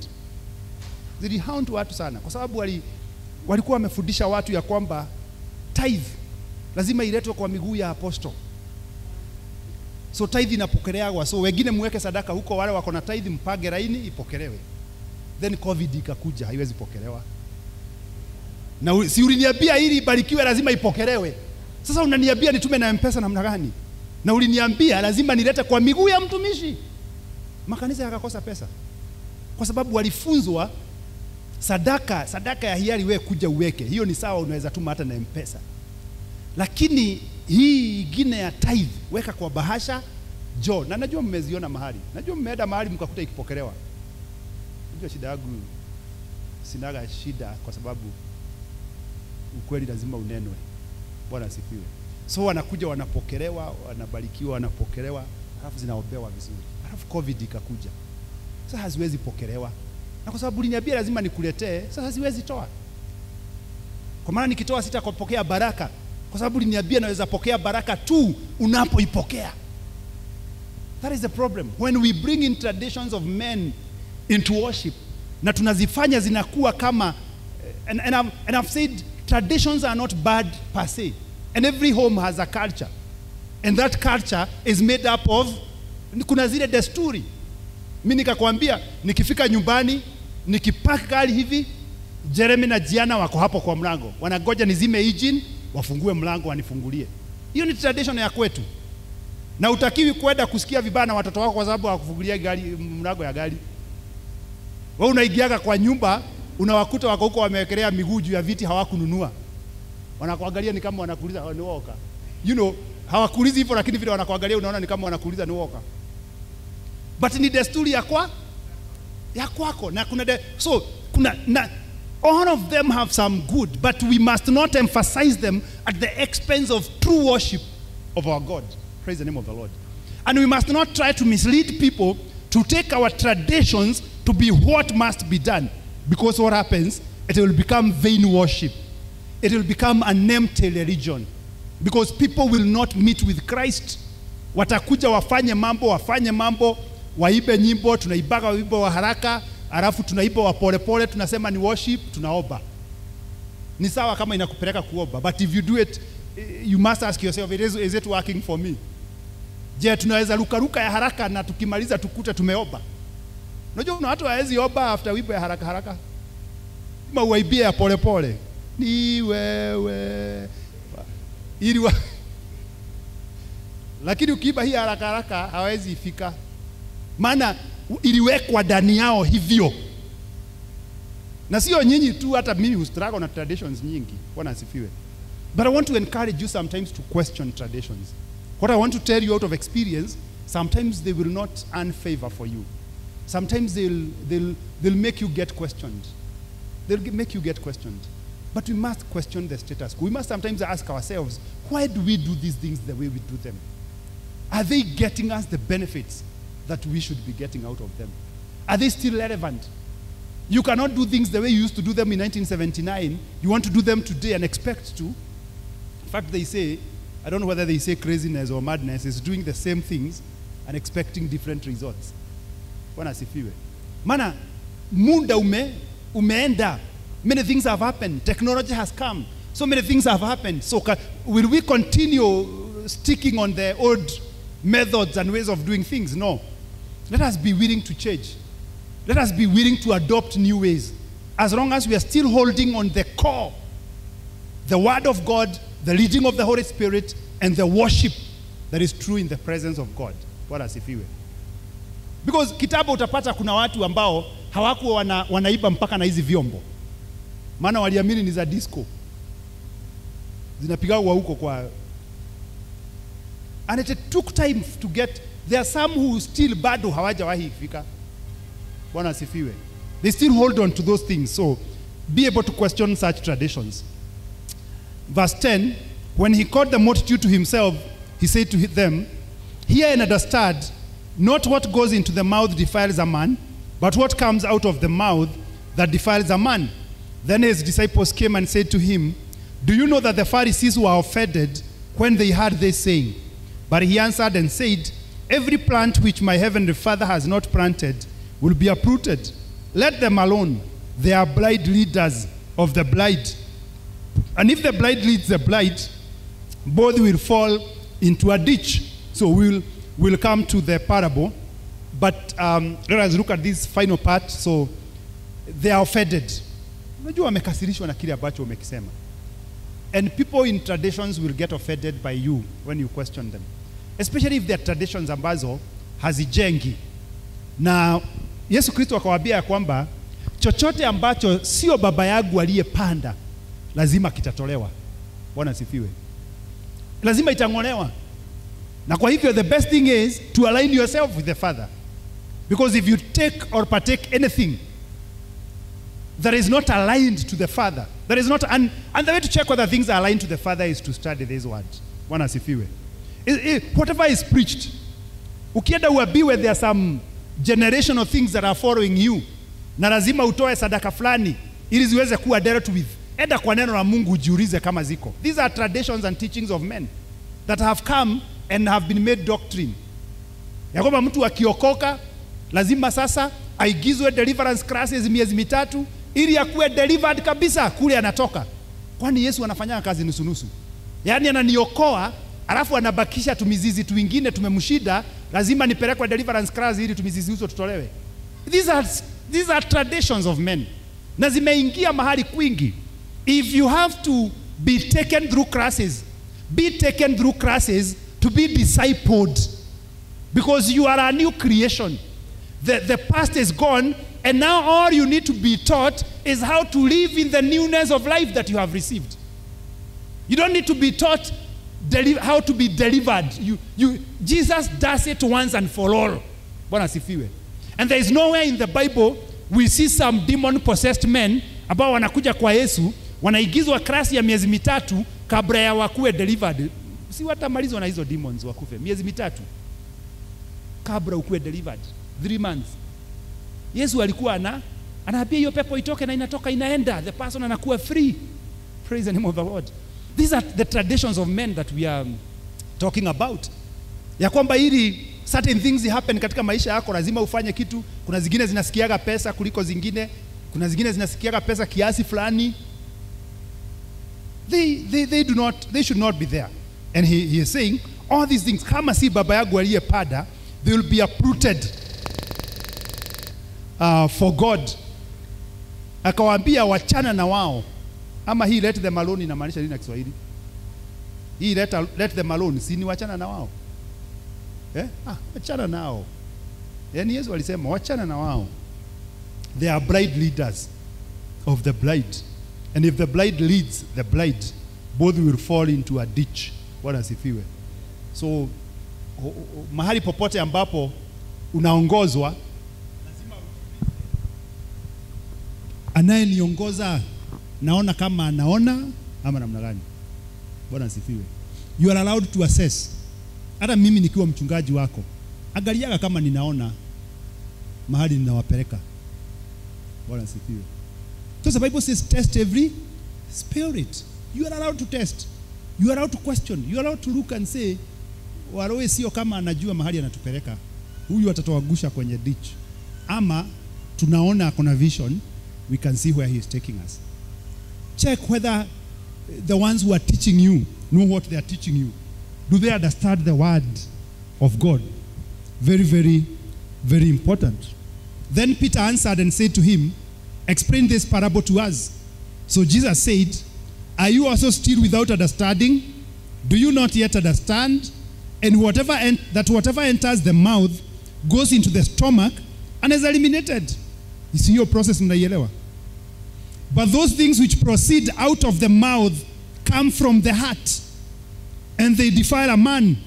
Zilihaunt watu sana. Kwa sababu wali, walikuwa wamefundisha watu ya kwamba tithe lazima iletwe kwa miguu ya apostle. So tithe inapokeleagwa, so wengine muweke sadaka huko wale wako na tithe mpage laini ipokelewe. Then covid ikakuja haiwezi pokelewa. Na si uliniambia ili ibarikiwe lazima ipokelewe. Sasa unaniambia nitume na mpesa namna gani? Na uliniambia lazima nilete kwa miguu ya mtumishi makanisa yakakosa pesa. Kwa sababu walifunzwa sadaka sadaka ya hiari we kuja uweke. Hiyo ni sawa unaweza tuma hata na mpesa. Lakini hii ingine ya tithe weka kwa bahasha jo na najua mmeziona mahali. Najua mmeenda mahali mkakuta ikipokelewa. Najua shida yangu sinaga shida kwa sababu ukweli lazima unenwe. Bwana asifiwe. So wanakuja wanapokelewa wanabarikiwa wanapokelewa alafu zinaombewa vizuri alafu covid ikakuja. Sasa haziwezi pokelewa. Na kwa sababu uliniambia lazima nikuletee sasa siwezi toa. Kwa maana nikitoa sitakopokea baraka. Kwa sababu uliniambia naweza pokea baraka tu unapoipokea. That is the problem. When we bring in traditions of men into worship na tunazifanya zinakuwa kama and, and, I've, and I've said traditions are not bad per se. And every home has a culture. And that culture is made up of kuna zile desturi. Mi nikakwambia nikifika nyumbani nikipaka gari hivi jeremy na jiana wako hapo kwa mlango. Wanagoja nizime engine wafungue mlango wanifungulie. Hiyo ni tradition ya kwetu. Na utakiwi kwenda kusikia vibaya na watoto wako kwa sababu hawakufungulia gari mlango ya gari. Wewe unaingiaga kwa nyumba unawakuta wako huko wamewekelea miguu juu ya viti hawakununua. Wanakuangalia ni kama wanakuuliza "Oh, ni woka. You know hawakuulizi hivyo lakini vile wanakuangalia unaona ni kama wanakuuliza ni woka but ni desturi ya kwa ya kwako. Na kuna de, so kuna na all of them have some good but we must not emphasize them at the expense of true worship of our God. Praise the name of the Lord. And we must not try to mislead people to take our traditions to be what must be done. Because what happens it will become vain worship. It will become an empty religion. Because people will not meet with Christ. Watakuja wafanye mambo wafanye mambo waibe nyimbo tunaibaga wimbo wa haraka alafu tunaiba wa polepole tunasema ni worship tunaomba. Ni sawa kama inakupeleka kuomba but if you do it you must ask yourself is, is it working for me? Je tunaweza rukaruka ya haraka na tukimaliza tukute tumeomba? Unajua kuna watu hawezi omba after wimbo ya haraka haraka. Ma uwaibie ya polepole ni wewe. Ili wa... lakini ukiiba hii haraka haraka hawezi ifika maana iliwekwa ndani yao hivyo. Na sio nyinyi tu hata mimi hustruggle na traditions nyingi. Bwana asifiwe. But i want to encourage you sometimes to question traditions. What i want to tell you out of experience sometimes they will not earn favor for you. Sometimes they'll, they'll, they'll make you get questioned. They'll make you get questioned. But we must question the status quo. We must sometimes ask ourselves why do we do these things the way we do them? Are they getting us the benefits that we should be getting out of them? Are they still relevant? You cannot do things the way you used to do them in 1979. You want to do them today and expect to. In fact, they say, I don't know whether they say craziness or madness, is doing the same things and expecting different results. Bwana asifiwe. Maana muda ume, umeenda. Many things have happened. Technology has come. So many things have happened. So will we continue sticking on the old methods and ways of doing things? No. Let us be willing to change. Let us be willing to adopt new ways. As long as we are still holding on the core, the Word of God, the leading of the Holy Spirit, and the worship that is true in the presence of God. Bwana asifiwe. Because kitabu utapata kuna watu ambao hawaku wana, wanaiba mpaka na hizi vyombo, maana waliamini ni za disco, zinapigwa huko kwa and it took time to get there are some who still bado hawajawahi fika. Bwana asifiwe. They still hold on to those things. So be able to question such traditions. Verse 10 when he called the multitude to himself he said to them hear and understand. Not what goes into the mouth defiles a man but what comes out of the mouth that defiles a man. Then his disciples came and said to him do you know that the pharisees were offended when they heard this saying? But he answered and said, Every plant which my heavenly Father has not planted will be uprooted. Let them alone. They are blind leaders of the blind. And if the blind leads the blind, both will fall into a ditch. So we'll, we'll come to the parable. But um, let us look at this final part. So they are offended. And people in traditions will get offended by you when you question them. Especially if they are traditions ambazo hazijengi. Na Yesu Kristo akawaambia ya kwamba chochote ambacho sio baba yangu aliyepanda lazima kitatolewa. Bwana sifiwe. Lazima itang'olewa. Na kwa hivyo the best thing is to align yourself with the Father. Because if you take or partake anything that is not aligned to the Father, that is not, and, and the way to check whether things are aligned to the Father is to study this word. Bwana asifiwe. I- I- Whatever is preached, ukienda uabiwe, there are some generational things that are following you, na lazima utoe sadaka fulani ili ziweze kuwa dealt with. Enda kwa neno la Mungu ujiulize kama ziko. These are traditions and teachings of men that have come and have been made doctrine ya kwamba mtu akiokoka lazima sasa aigizwe deliverance classes miezi mitatu ili akuwe delivered kabisa kule anatoka. Kwani Yesu anafanya kazi nusunusu? Yaani ananiokoa alafu anabakisha tumizizi twingine tumemshida, lazima nipelekwe deliverance class ili tumizizi hizo tutolewe. These are, these are traditions of men na zimeingia mahali kwingi. If you have to be taken through classes, be taken through classes to be discipled because you are a new creation. The, the past is gone, and now all you need to be taught is how to live in the newness of life that you have received. You don't need to be taught deli- how to be delivered. You, you, Jesus does it once and for all. Bwana asifiwe. And there is nowhere in the Bible we see some demon possessed men ambao wanakuja kwa Yesu wanaigizwa klasi ya miezi mitatu kabla ya wakuwe delivered. Si watamalizwa na hizo demons wakufe miezi mitatu kabla ukuwe delivered three months. Yesu alikuwa ana anaambia hiyo pepo itoke na inatoka inaenda, the person anakuwa free. Praise the name of the Lord. These are the traditions of men that we are um, talking about, ya kwamba ili certain things happen katika maisha yako lazima ufanye kitu. Kuna zingine zinasikiaga pesa kuliko zingine, kuna zingine zinasikiaga pesa kiasi fulani. They, they, they, do not, they should not be there. And he, he is saying all these things, kama si baba yangu aliyepada, they will be uprooted uh, for God. Akawaambia wachana na wao, ama hii let them alone inamaanisha nini na Kiswahili? Hii let, let them alone, si ni wachana na wao eh? Ah, wachana nao. Yaani Yesu alisema wachana na wao. They are bride leaders of the bride. And if the bride leads the bride, both will fall into a ditch. Bwana asifiwe. So ho- ho- mahali popote ambapo unaongozwa lazima anayeniongoza naona kama anaona ama namna gani? Bwana asifiwe. You are allowed to assess. Hata mimi nikiwa mchungaji wako, angaliaga kama ninaona mahali ninawapeleka. Bwana asifiwe. So the Bible says test every spirit. You are allowed to test. You are allowed to question. You are allowed to look and say Warowe sio kama anajua mahali anatupeleka. Huyu atatuangusha kwenye ditch. Ama tunaona akona vision, we can see where he is taking us. Check whether the ones who are teaching you know what they are teaching you. Do they understand the word of God? Very, very, very important. Then Peter answered and said to him, Explain this parable to us. So Jesus said, Are you also still without understanding? Do you not yet understand? And whatever that whatever enters the mouth goes into the stomach and is eliminated. You see your process in the mnaielewa? But those things which proceed out of the mouth come from the heart, and they defile a man.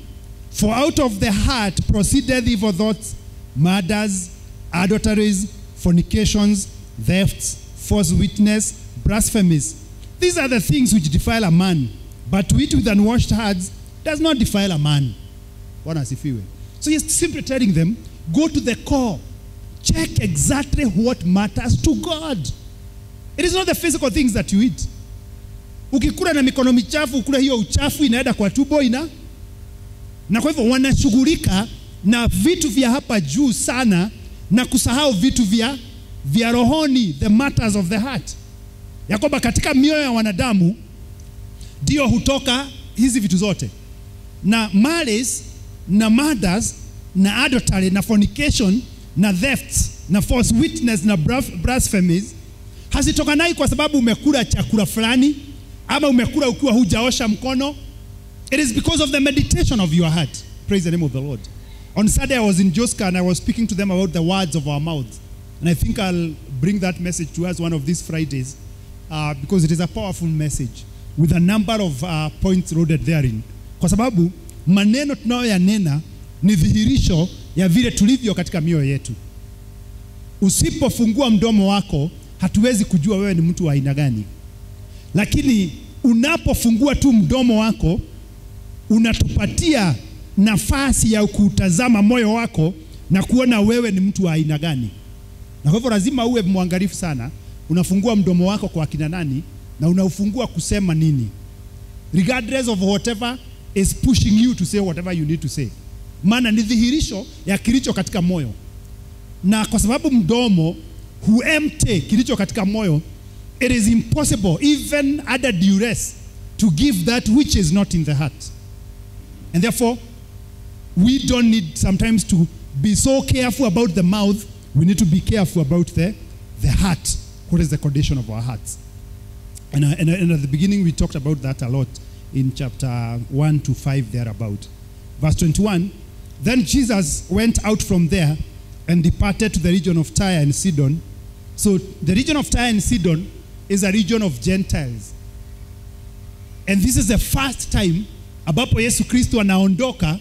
For out of the heart proceedeth evil thoughts, murders, adulteries, fornications, thefts, false witness, blasphemies. These are the things which defile a man. But to eat with unwashed hands does not defile a man. Bwana asifiwe. So he's simply telling them, go to the core. Check exactly what matters to God. It is not the physical things that you eat. Ukikula na mikono michafu, ukula hiyo uchafu inaenda kwa tumbo ina. Na kwa hivyo wanashughulika na vitu vya hapa juu sana na kusahau vitu vya vya rohoni, the matters of the heart, ya kwamba katika mioyo ya wanadamu ndio hutoka hizi vitu zote. Na malice na murders na adultery na fornication na theft na false witness na blasphemies hazitokanai kwa sababu umekula chakula fulani ama umekula ukiwa hujaosha mkono. It is because of the meditation of your heart. Praise the name of the lord. On saturday i was in joska and i was speaking to them about the words of our mouths. And i think i'll bring that message to us one of these fridays uh, because it is a powerful message with a number of uh, points loaded therein. Kwa sababu maneno tunayoyanena ni dhihirisho ya vile tulivyo katika mioyo yetu. Usipofungua mdomo wako hatuwezi kujua wewe ni mtu wa aina gani. Lakini unapofungua tu mdomo wako unatupatia nafasi ya kutazama moyo wako na kuona wewe ni mtu wa aina gani. Na kwa hivyo lazima uwe mwangalifu sana. Unafungua mdomo wako kwa akina nani na unaufungua kusema nini. Regardless of whatever is pushing you to say whatever you need to say. Maana ni dhihirisho ya kilicho katika moyo. Na kwa sababu mdomo huemte kilicho katika moyo it is impossible even under duress to give that which is not in the heart. And therefore we don't need sometimes to be so careful about the mouth we need to be careful about the, the heart. What is the condition of our hearts? And, uh, and, uh, and at the beginning we talked about that a lot in chapter 1 to 5 thereabout. Verse 21 then jesus went out from there and departed to the region of tyre and sidon so the region of tyre and sidon is a region of gentiles. And this is the first time ambapo yesu kristo anaondoka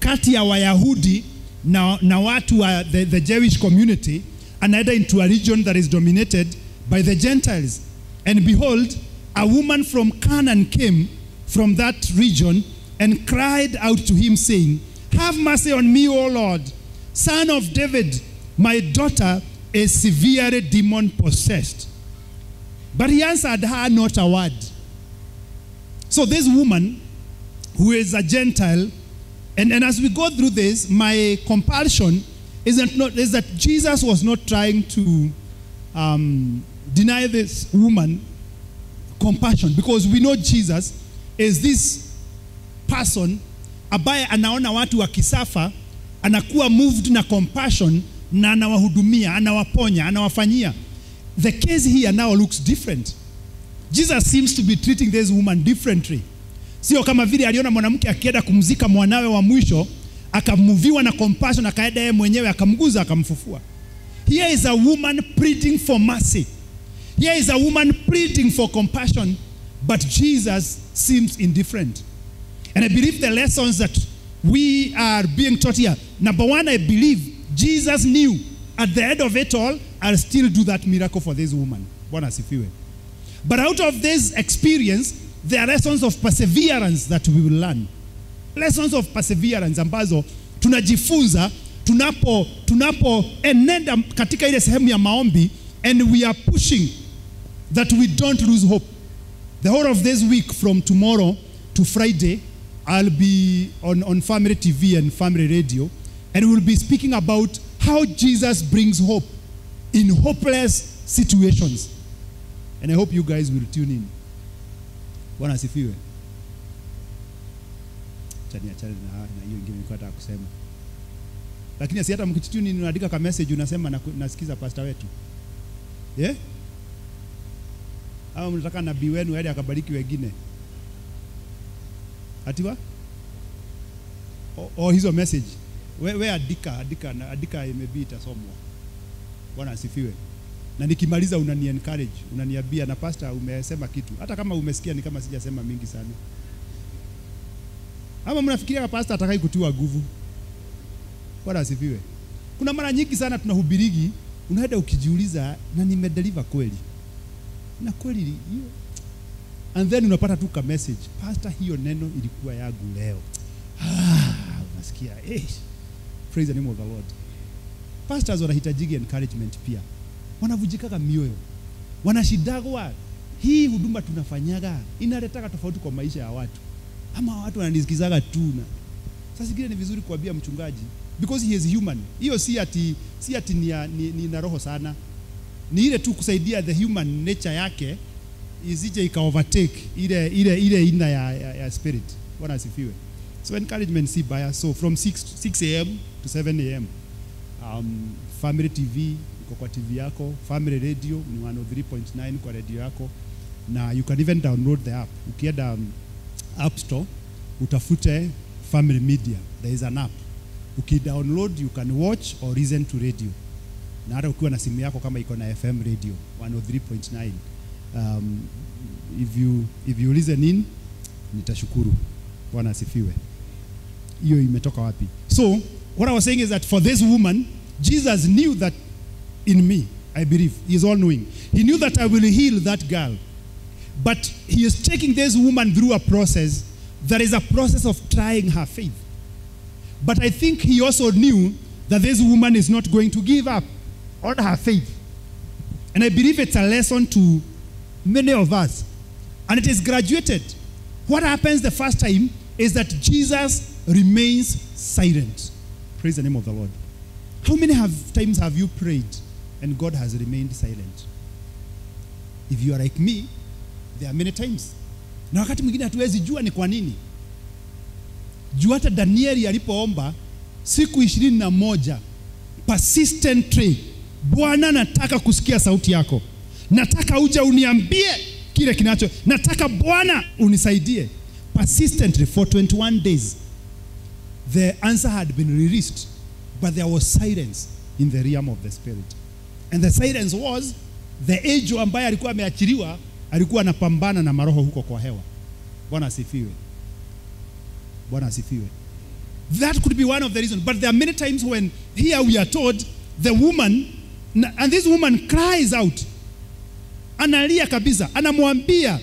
kati ya wayahudi na, na watu wa the, the jewish community anaenda into a region that is dominated by the gentiles. And behold a woman from canaan came from that region and cried out to him saying have mercy on me o lord son of david my daughter is severely demon possessed. But he answered her not a word. So this woman who is a Gentile, and, and as we go through this, my compulsion is that, not, is that Jesus was not trying to um, deny this woman compassion. Because we know Jesus is this person ambaye anaona watu wakisafa anakuwa moved na compassion na anawahudumia anawaponya anawafanyia. The case here now looks different. Jesus seems to be treating this woman differently. Sio kama vile aliona mwanamke akienda kumzika mwanawe wa mwisho akamuviwa na compassion akaenda yeye mwenyewe akamguza akamfufua. Here is a woman pleading for mercy. Here is a woman pleading for compassion but jesus seems indifferent. And i believe the lessons that we are being taught here. Number one i believe jesus knew at the end of it all i'll still do that miracle for this woman. But out of this experience there are lessons of perseverance that we will learn. Lessons of perseverance ambazo tunajifunza tunapo tunapoenenda katika ile sehemu ya maombi and we are pushing that we don't lose hope. The whole of this week from tomorrow to friday i'll be on, on family tv and family radio and we'll be speaking about how jesus brings hope in hopeless situations. And i hope you guys will tune in. Bwana asifiwe. Chaniachane na, na hiyo ingine nilikuwa nataka kusema. Lakini si hata mkituni unaandika ka message unasema na, nasikiza pastor wetu. Yeah? au mnataka nabii wenu aende akabariki wengine. Atiwa o, o hizo message we, we andika andika andika maybe itasomwa. Bwana asifiwe. Na nikimaliza unani encourage unaniambia na pastor umesema kitu. Hata kama umesikia ni kama sijasema mingi sana. Ama mnafikiria pastor atakai kutiwa nguvu? Bwana asifiwe. Kuna mara nyingi sana tunahubirigi unaenda ukijiuliza na nimedeliver kweli? Na kweli hiyo. And then unapata tu ka message pastor hiyo neno ilikuwa yangu leo. Ah, unasikia eh, praise the name of the lord. Pastors wanahitajigi encouragement pia. Wanavujikaga mioyo. Wanashidagwa hii huduma tunafanyaga inaletaga tofauti kwa maisha ya watu. Ama watu wananisikizaga tu na. Sasa zingine ni vizuri kuambia mchungaji because he is human. Hiyo si ati si ati ni, ni, ni na roho sana. Ni ile tu kusaidia the human nature yake isije ika overtake ile ile ile ina ya, ya, ya spirit. Bwana asifiwe so encouragement see baya so from 6 6 am to 7 am um, family tv kwa tv yako family radio ni 103.9 kwa radio yako. Na you can even download the app. Ukienda um, app store utafute family media. There is an app. Ukidownload you can watch or listen to radio. Na hata ukiwa na simu yako kama iko na fm radio 103.9 um, if you if you listen in nitashukuru. Bwana asifiwe hiyo imetoka wapi? So what i was saying is that for this woman jesus knew that in me i believe he is all knowing he knew that i will heal that girl. But he is taking this woman through a process that is a process of trying her faith. But i think he also knew that this woman is not going to give up on her faith. And i believe it's a lesson to many of us. And it is graduated. What happens the first time is that jesus remains silent. Praise the name of the lord. How many have times have you prayed and god has remained silent? If you are like me there are many times. Na wakati mwingine hatuwezi jua ni kwa nini. Juu hata danieli alipoomba siku ishirini na moja persistently bwana nataka kusikia sauti yako. Nataka uja uniambie kile kinacho nataka bwana unisaidie. Persistently for 21 days the answer had been released but there was silence in the realm of the spirit. And the silence was the angel ambaye alikuwa ameachiliwa alikuwa anapambana na maroho huko kwa hewa. Bwana asifiwe. Bwana asifiwe. That could be one of the reasons but there are many times when here we are told the woman and this woman cries out analia kabisa anamwambia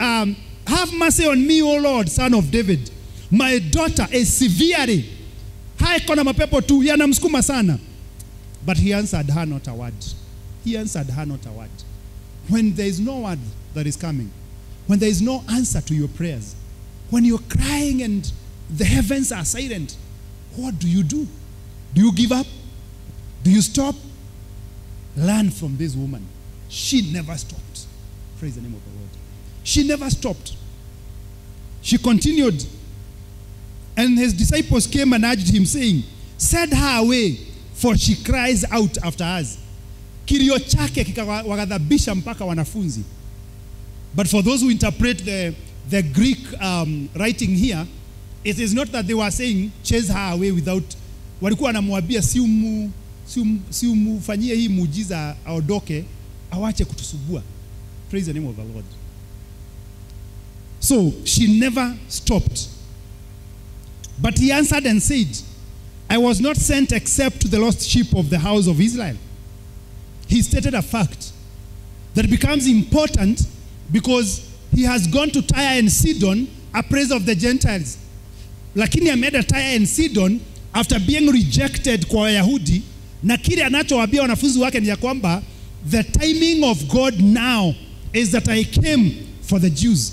um, have mercy on me o lord son of david my daughter is severely haiko na mapepo tu yanamsukuma sana. But he answered her not a word. He answered her not a word. When there is no word that is coming when there is no answer to your prayers when you're crying and the heavens are silent what do you do? Do you give up? Do you stop? Learn from this woman. She never stopped. Praise the name of the lord. She never stopped. She continued and his disciples came and urged him saying send her away for she cries out after us. Kirio chake kikawaghadhabisha mpaka wanafunzi. But for those who interpret the, the greek um, writing here it is not that they were saying chase her away without walikuwa wanamwambia si umu si um- hii muujiza aondoke awache kutusubua praise the name of the lord. So she never stopped but he answered and said i was not sent except to the lost sheep of the house of israel he stated a fact that becomes important because he has gone to Tyre and Sidon, a praise of the Gentiles. Lakini ameenda Tyre and Sidon after being rejected kwa Wayahudi, na kile anachowaambia wanafunzi wake ni kwamba the timing of God now is that I came for the Jews.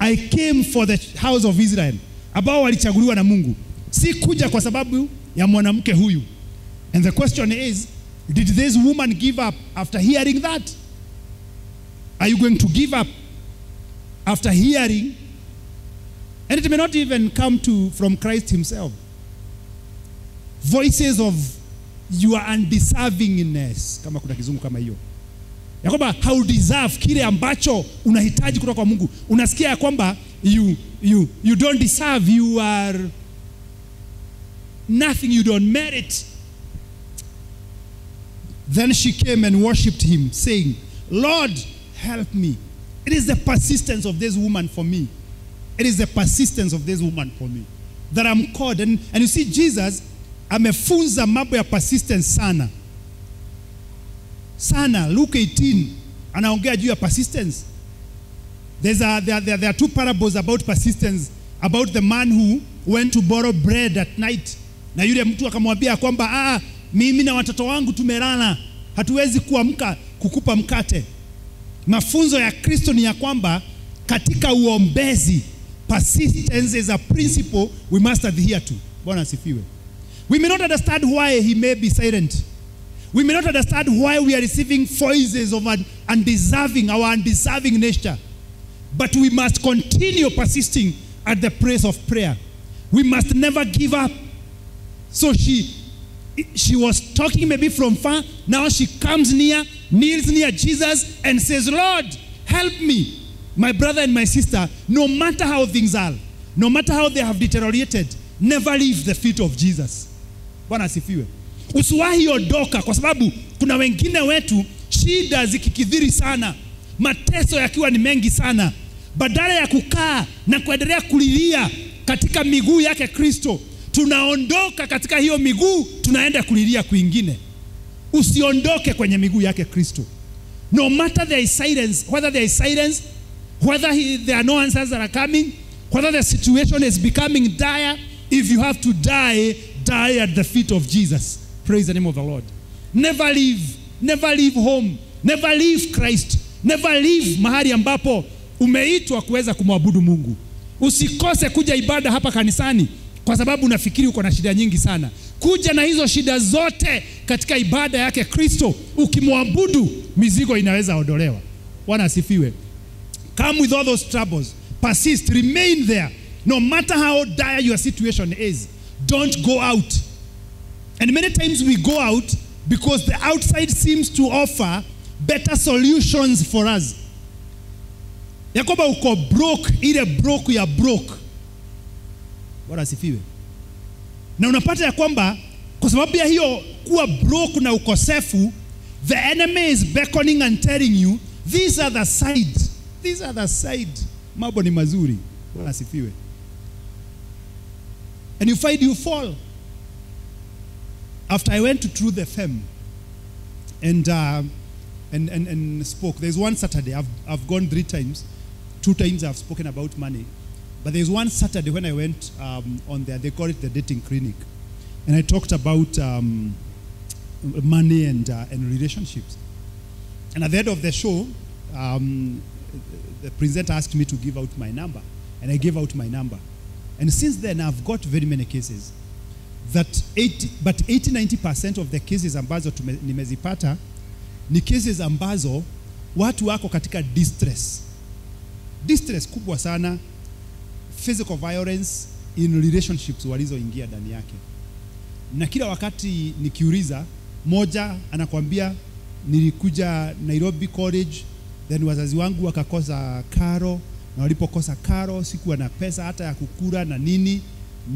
I came for the house of Israel ambao walichaguliwa na Mungu. Si kuja kwa sababu ya mwanamke huyu. And the question is, did this woman give up after hearing that? Are you going to give up after hearing? And it may not even come to from Christ himself. Voices of your undeservingness, kama kuna kizungu kama hiyo ya kwamba haudeserve kile ambacho unahitaji kutoka kwa Mungu. Unasikia ya kwamba you, you, you don't deserve, you are nothing, you don't merit. Then she came and worshipped him, saying, Lord, help me. It is the persistence of this woman for me. It is the persistence of this woman for me that I'm called. And, and you see, Jesus amefunza mambo ya persistence sana sana. Luke 18 anaongea juu ya persistence. There's a, there, there, there are two parables about persistence, about the man who went to borrow bread at night, na yule mtu akamwambia kwamba ah, mimi na watoto wangu tumelala, hatuwezi kuamka kukupa mkate. Mafunzo ya Kristo ni ya kwamba katika uombezi persistence is a principle we must adhere to. Bwana asifiwe. We may not understand why he may be silent. We may not understand why we are receiving voices of an undeserving, our undeserving nature. But we must continue persisting at the place of prayer. We must never give up. So she she was talking maybe from far. Now she comes near, kneels near Jesus, and says, Lord, help me, my brother and my sister, no matter how things are, no matter how they have deteriorated, never leave the feet of Jesus. Bwana asifiwe. Usiwahi ondoka, kwa sababu kuna wengine wetu shida zikikithiri sana, mateso yakiwa ni mengi sana, badala ya kukaa na kuendelea kulilia katika miguu yake Kristo, tunaondoka katika hiyo miguu, tunaenda kulilia kwingine. Usiondoke kwenye miguu yake Kristo. No matter there is silence, whether there is silence, whether he, there are no answers that are coming, whether the situation is becoming dire, if you have to die, die at the feet of Jesus. Praise the name of the Lord. Never leave, never leave home, never leave Christ, never leave mahali ambapo umeitwa kuweza kumwabudu Mungu. Usikose kuja ibada hapa kanisani kwa sababu unafikiri uko na shida nyingi sana. Kuja na hizo shida zote katika ibada yake Kristo, ukimwabudu, mizigo inaweza ondolewa. Bwana asifiwe. Come with all those troubles. Persist, remain there. No matter how dire your situation is, don't go out. And many times we go out because the outside seems to offer better solutions for us. Ya kwamba uko broke, ile broke ya broke. Bwana asifiwe. Na unapata ya kwamba kwa sababu ya hiyo kuwa broke na ukosefu, the enemy is beckoning and telling you these are the side, these are the side. Mambo ni mazuri. Bwana asifiwe. And you find you fall. After I went to Truth FM and, uh, and, and, and spoke, there's one Saturday, I've, I've gone three times. Two times I've spoken about money. But there's one Saturday when I went um, on there, they call it the dating clinic. And I talked about um, money and, uh, and relationships. And at the end of the show, um, the presenter asked me to give out my number. And I gave out my number. And since then, I've got very many cases. That 80, but 80 90% of the cases ambazo nimezipata ni cases ambazo watu wako katika distress. Distress kubwa sana, physical violence in relationships walizoingia ndani yake. Na kila wakati nikiuliza, moja anakuambia nilikuja Nairobi College, then wazazi wangu wakakosa karo, na walipokosa karo sikuwa na pesa hata ya kukula na nini,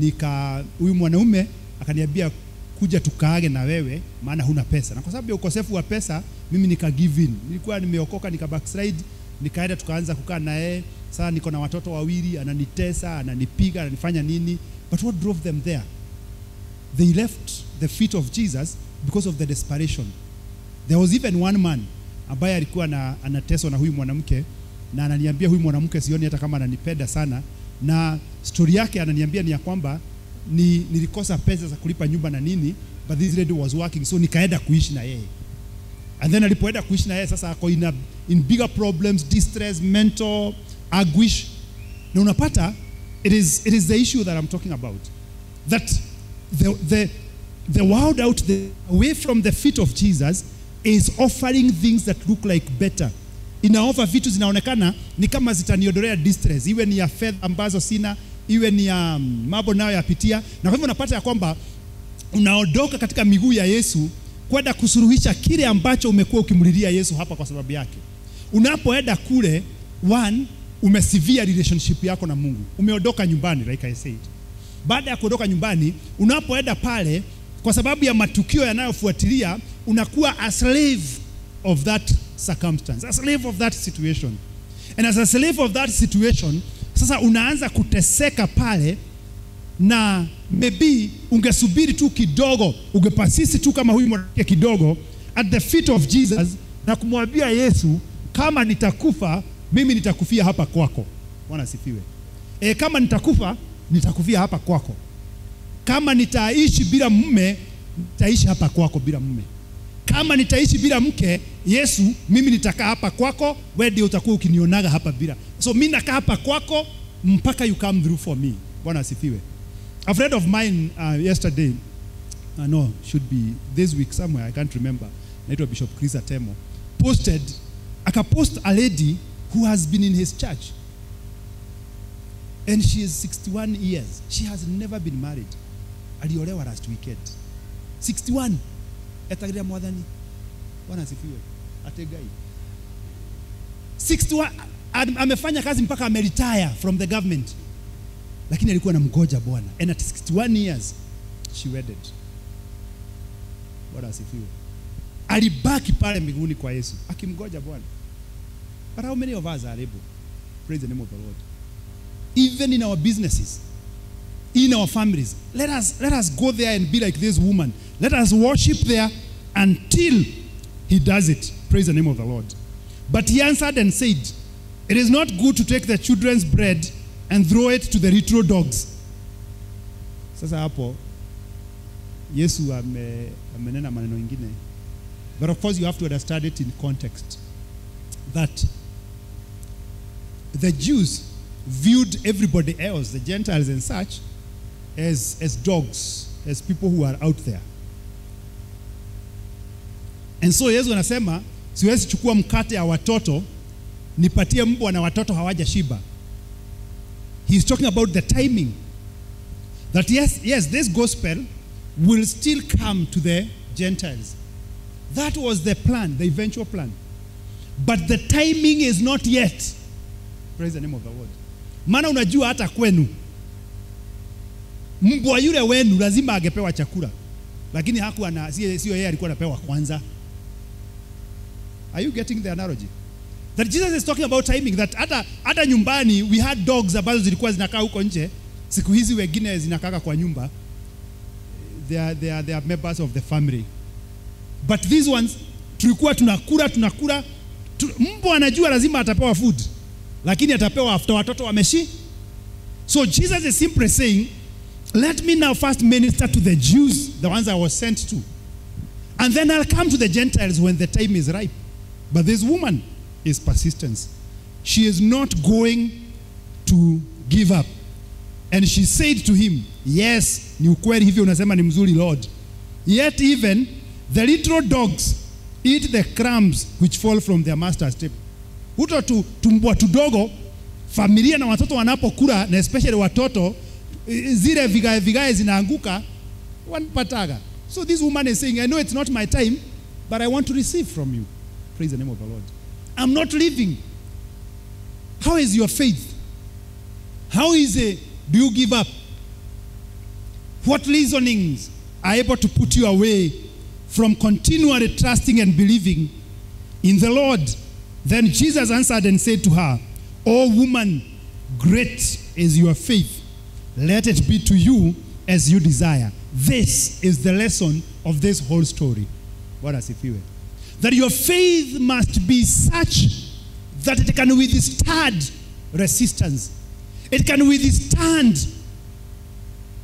nika huyu mwanaume akaniambia kuja tukaage na wewe, maana huna pesa. Na kwa sababu ya ukosefu wa pesa, mimi nika give in. Nilikuwa nimeokoka, nika backslide, nikaenda tukaanza kukaa na yeye. Sasa niko na watoto wawili, ananitesa, ananipiga, ananifanya nini? But what drove them there? They left the feet of Jesus because of the desperation. There was even one man ambaye alikuwa na, anateswa na huyu mwanamke na ananiambia huyu mwanamke sioni hata kama ananipenda sana, na stori yake ananiambia ni ya kwamba ni, nilikosa pesa za kulipa nyumba na nini, but this lady was working, so nikaenda kuishi na yeye and then alipoenda kuishi na yeye sasa ako in, a, in bigger problems, distress, mental anguish, na unapata it is, it is the issue that I'm talking about. That the, the, the world out there away from the feet of Jesus is offering things that look like better. Inaofa vitu zinaonekana ni kama zitaniondolea distress, iwe ni ya fedha ambazo sina, iwe ni ya um, mambo nayo yapitia, na kwa hivyo unapata ya kwamba unaondoka katika miguu ya Yesu kwenda kusuruhisha kile ambacho umekuwa ukimlilia Yesu hapa kwa sababu yake. Unapoenda kule, one, umesivia relationship yako na Mungu, umeondoka nyumbani like I said. Baada ya kuondoka nyumbani, unapoenda pale, kwa sababu ya matukio yanayofuatilia, unakuwa a slave of that circumstance, a slave of that situation. And as a slave of that situation, sasa unaanza kuteseka pale na maybe ungesubiri tu kidogo, ungepasisi tu kama huyu mwanamke kidogo at the feet of Jesus na kumwambia Yesu, kama nitakufa mimi nitakufia hapa kwako. Bwana asifiwe. E, kama nitakufa nitakufia hapa kwako. Kama nitaishi bila mume nitaishi hapa kwako bila mume. Kama nitaishi bila mke, Yesu, mimi nitakaa hapa kwako, wewe ndio utakuwa ukinionaga hapa bila. So mimi nakaa hapa kwako mpaka you come through for me. Bwana asifiwe. A friend of mine uh, yesterday uh, no should be this week somewhere i can't remember naitwa bishop chris atemo posted akapost a lady who has been in his church. And she is 61 years. She has never been married. Aliolewa last weekend. 61 Etagiria mwathani. Bwana asifiwe. Ategai. 61 amefanya kazi mpaka ameretire from the government lakini alikuwa na mgoja bwana. And at 61 years she wedded. Bwana asifiwe. Alibaki pale mbinguni kwa yesu akimgoja bwana. But how many of us are able? Praise the name of the lord. Even in our businesses in our families let us let us go there and be like this woman. Let us worship there until he does it. Praise the name of the lord. But he answered and said it is not good to take the children's bread and throw it to the retro dogs. Sasa hapo yesu ame, amenena maneno ingine. But of course you have to understand it in context. That the jews viewed everybody else the gentiles and such as, as dogs as people who are out there. And so yesu anasema siwezi chukua mkate ya watoto nipatie mbwa na watoto hawajashiba he's talking about the timing. That yes yes this gospel will still come to the gentiles. That was the plan the eventual plan. But the timing is not yet. Praise the name of the lord. Maana unajua hata kwenu. Mbwa yule wenu lazima angepewa chakula. Lakini hakuwa na sio yeye alikuwa anapewa kwanza. Are you getting the analogy that jesus is talking about timing that hata hata nyumbani we had dogs ambazo zilikuwa zinakaa huko nje. Siku hizi wengine zinakaka kwa nyumba. They are, they are, they are members of the family. But these ones tulikuwa tunakula tunakula. Tu, mbwa anajua lazima atapewa food lakini atapewa after watoto wameshi. So jesus is simply saying let me now first minister to the jews the ones i was sent to. And then i'll come to the gentiles when the time is ripe. But this woman is persistence. She is not going to give up. And she said to him yes ni ukweli hivyo unasema ni mzuri lord. Yet even the little dogs eat the crumbs which fall from their master's table. Huto tu, tumbwa tudogo familia na watoto wanapokula na especially watoto zile vigae vigae zinaanguka wanapataga. So this woman is saying i know it's not my time but i want to receive from you. Praise the name of the lord i'm not leaving how is your faith how is it do you give up what reasonings are able to put you away from continually trusting and believing in the Lord? Then Jesus answered and said to her, O woman, great is your faith. Let it be to you as you desire. This is the lesson of this whole story. What does it feel? That your faith must be such that it can withstand resistance. It can withstand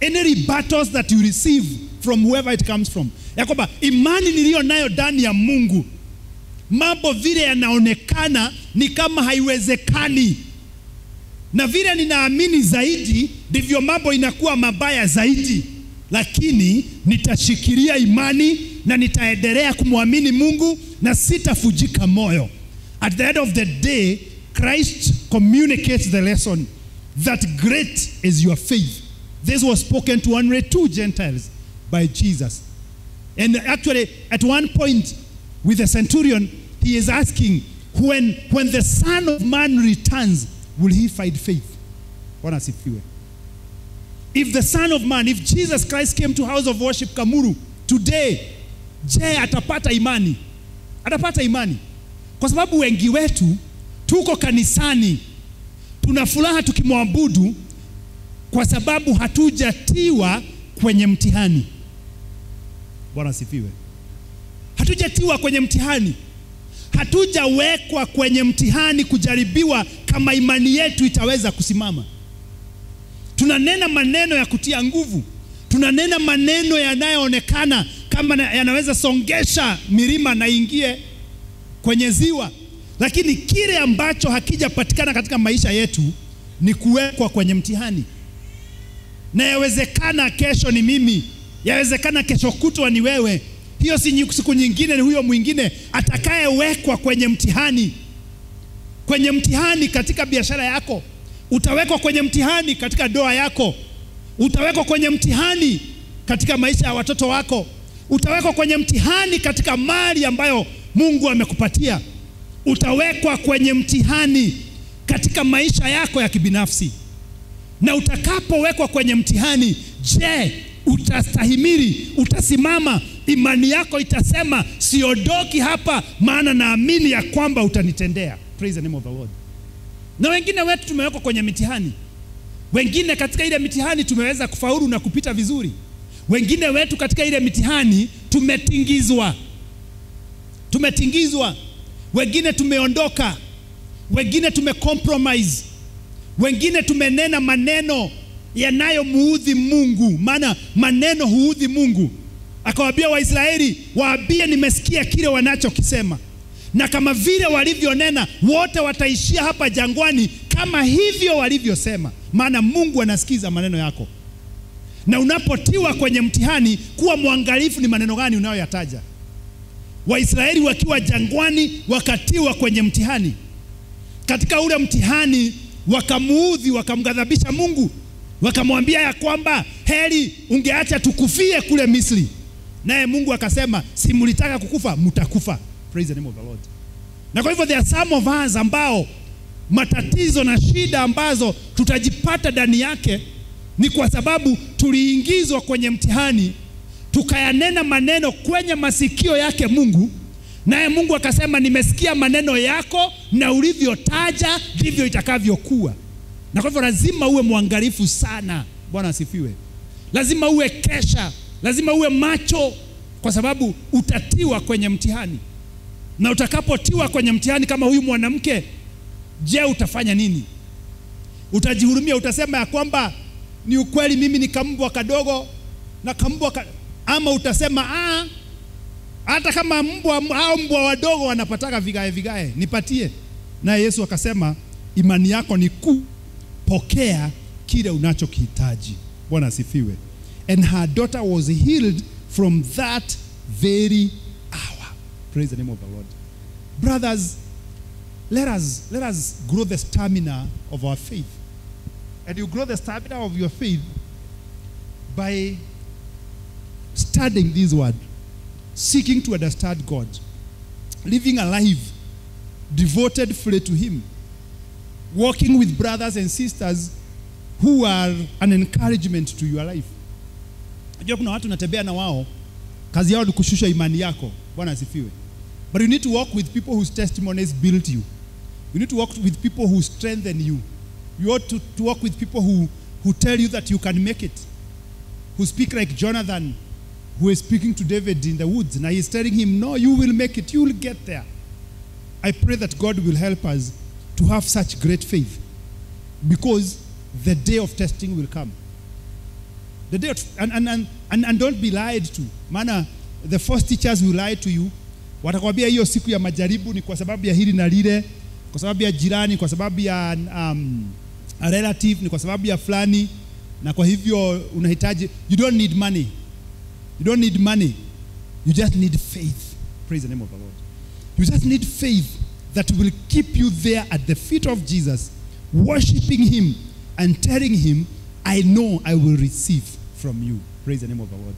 any rebuttals that you receive from whoever it comes from. Ya kwamba imani niliyo nayo ndani ya mungu mambo vile yanaonekana ni kama haiwezekani. Na vile ninaamini zaidi ndivyo mambo inakuwa mabaya zaidi. Lakini nitashikilia imani na nitaendelea kumwamini mungu na sitafujika moyo at the end of the day christ communicates the lesson that great is your faith this was spoken to 102 Gentiles by Jesus. And actually, at one point with the centurion, he is asking, when, when the Son of Man returns, will he find faith? Bwana asifiwe. If the Son of Man, if Jesus Christ came to house of worship Kamuru today, je, atapata imani? Atapata imani. Kwa sababu wengi wetu tuko kanisani, tuna furaha tukimwabudu kwa sababu hatujatiwa kwenye mtihani. Bwana asifiwe. Hatujatiwa kwenye mtihani, hatujawekwa kwenye mtihani kujaribiwa kama imani yetu itaweza kusimama. Tunanena maneno ya kutia nguvu, tunanena maneno yanayoonekana kama na- yanaweza songesha milima na ingie kwenye ziwa, lakini kile ambacho hakijapatikana katika maisha yetu ni kuwekwa kwenye mtihani. Na yawezekana kesho ni mimi yawezekana kesho kutwa ni wewe, hiyo si siku nyingine ni huyo mwingine atakayewekwa kwenye mtihani, kwenye mtihani katika biashara yako, utawekwa kwenye mtihani katika doa yako, utawekwa kwenye mtihani katika maisha ya watoto wako, utawekwa kwenye mtihani katika mali ambayo Mungu amekupatia, utawekwa kwenye mtihani katika maisha yako ya kibinafsi. Na utakapowekwa kwenye mtihani, je, utastahimili? Utasimama? Imani yako itasema siondoki hapa, maana naamini ya kwamba utanitendea. Praise the name of the Lord. Na wengine wetu tumewekwa kwenye mitihani, wengine katika ile mitihani tumeweza kufaulu na kupita vizuri, wengine wetu katika ile mitihani tumetingizwa, tumetingizwa, wengine tumeondoka, wengine tumecompromise, wengine tumenena maneno yanayomuudhi Mungu, maana maneno huudhi Mungu. Akawaambia Waisraeli, waambie nimesikia kile wanachokisema, na kama vile walivyonena wote wataishia hapa jangwani, kama hivyo walivyosema, maana Mungu anasikiza maneno yako. Na unapotiwa kwenye mtihani, kuwa mwangalifu ni maneno gani unayoyataja. Waisraeli wakiwa jangwani, wakatiwa kwenye mtihani. Katika ule mtihani wakamuudhi, wakamghadhabisha Mungu, wakamwambia ya kwamba heri ungeacha tukufie kule Misri. Naye Mungu akasema, si mlitaka kukufa, mtakufa. Praise the name of the Lord. Na kwa hivyo there are some of us ambao matatizo na shida ambazo tutajipata ndani yake ni kwa sababu tuliingizwa kwenye mtihani, tukayanena maneno kwenye masikio yake Mungu, naye Mungu akasema, nimesikia maneno yako na ulivyotaja ndivyo itakavyokuwa. Na kwa hivyo lazima uwe mwangalifu sana. Bwana asifiwe. Lazima uwe kesha, lazima uwe macho, kwa sababu utatiwa kwenye mtihani. Na utakapotiwa kwenye mtihani kama huyu mwanamke, je, utafanya nini? Utajihurumia, utasema ya kwamba ni ukweli, mimi ni kambwa kadogo na kambwa ka... ama utasema ah, hata kama mbwa au mbwa wadogo wanapataka vigae vigae, nipatie. Naye Yesu akasema imani yako ni kuu, pokea kile unachokihitaji. Bwana asifiwe. And her daughter was healed from that very hour. Praise the name of the Lord. Brothers, let us let us grow the stamina of our faith. And you grow the stamina of your faith by studying this word, seeking to understand God, living a life devoted fully to Him, working with brothers and sisters who are an encouragement to your life. Unajua kuna watu unatembea na wao, kazi yao ni kushusha imani yako. Bwana asifiwe. But you need to walk with people whose testimonies build you. You need to walk with people who strengthen you. You ought to, to walk with people who, who tell you that you can make it, who speak like Jonathan, who is speaking to David in the woods. Now he's telling him, No, you will make it, you will get there. I pray that God will help us to have such great faith because the day of testing will come. The day of, and, and, and, and, and don't be lied to. Maana the first teachers will lie to you. Watakwambia hiyo siku ya majaribu ni kwa sababu ya hili na lile, kwa sababu ya jirani, kwa sababu ya um, a relative, ni kwa sababu ya fulani, na kwa hivyo unahitaji, you don't need money. You don't need money. You just need faith. Praise the name of the Lord. You just need faith that will keep you there at the feet of Jesus, worshiping Him and telling Him, I know I will receive from you. Praise the name of the Lord.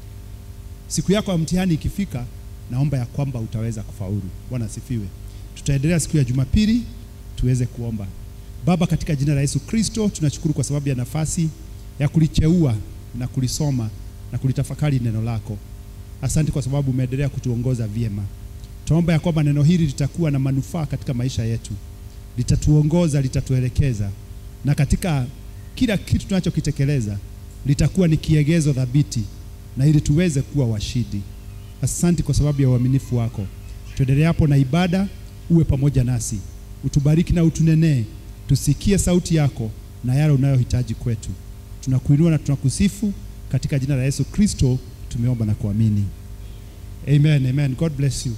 Siku yako ya mtihani ikifika, naomba ya kwamba utaweza kufaulu. Bwana asifiwe. Tutaendelea siku ya Jumapili tuweze kuomba. Baba, katika jina la Yesu Kristo, tunashukuru kwa sababu ya nafasi ya kulicheua na kulisoma na kulitafakari neno lako. Asante kwa sababu umeendelea kutuongoza vyema. Tunaomba ya kwamba neno hili litakuwa na manufaa katika maisha yetu, litatuongoza, litatuelekeza, na katika kila kitu tunachokitekeleza litakuwa ni kiegezo thabiti, na ili tuweze kuwa washidi Asante kwa sababu ya uaminifu wako. Tuendelee hapo na ibada, uwe pamoja nasi, utubariki na utunenee, tusikie sauti yako na yale unayohitaji kwetu. Tunakuinua na tunakusifu katika jina la Yesu Kristo tumeomba na kuamini. Amen, amen. God bless you.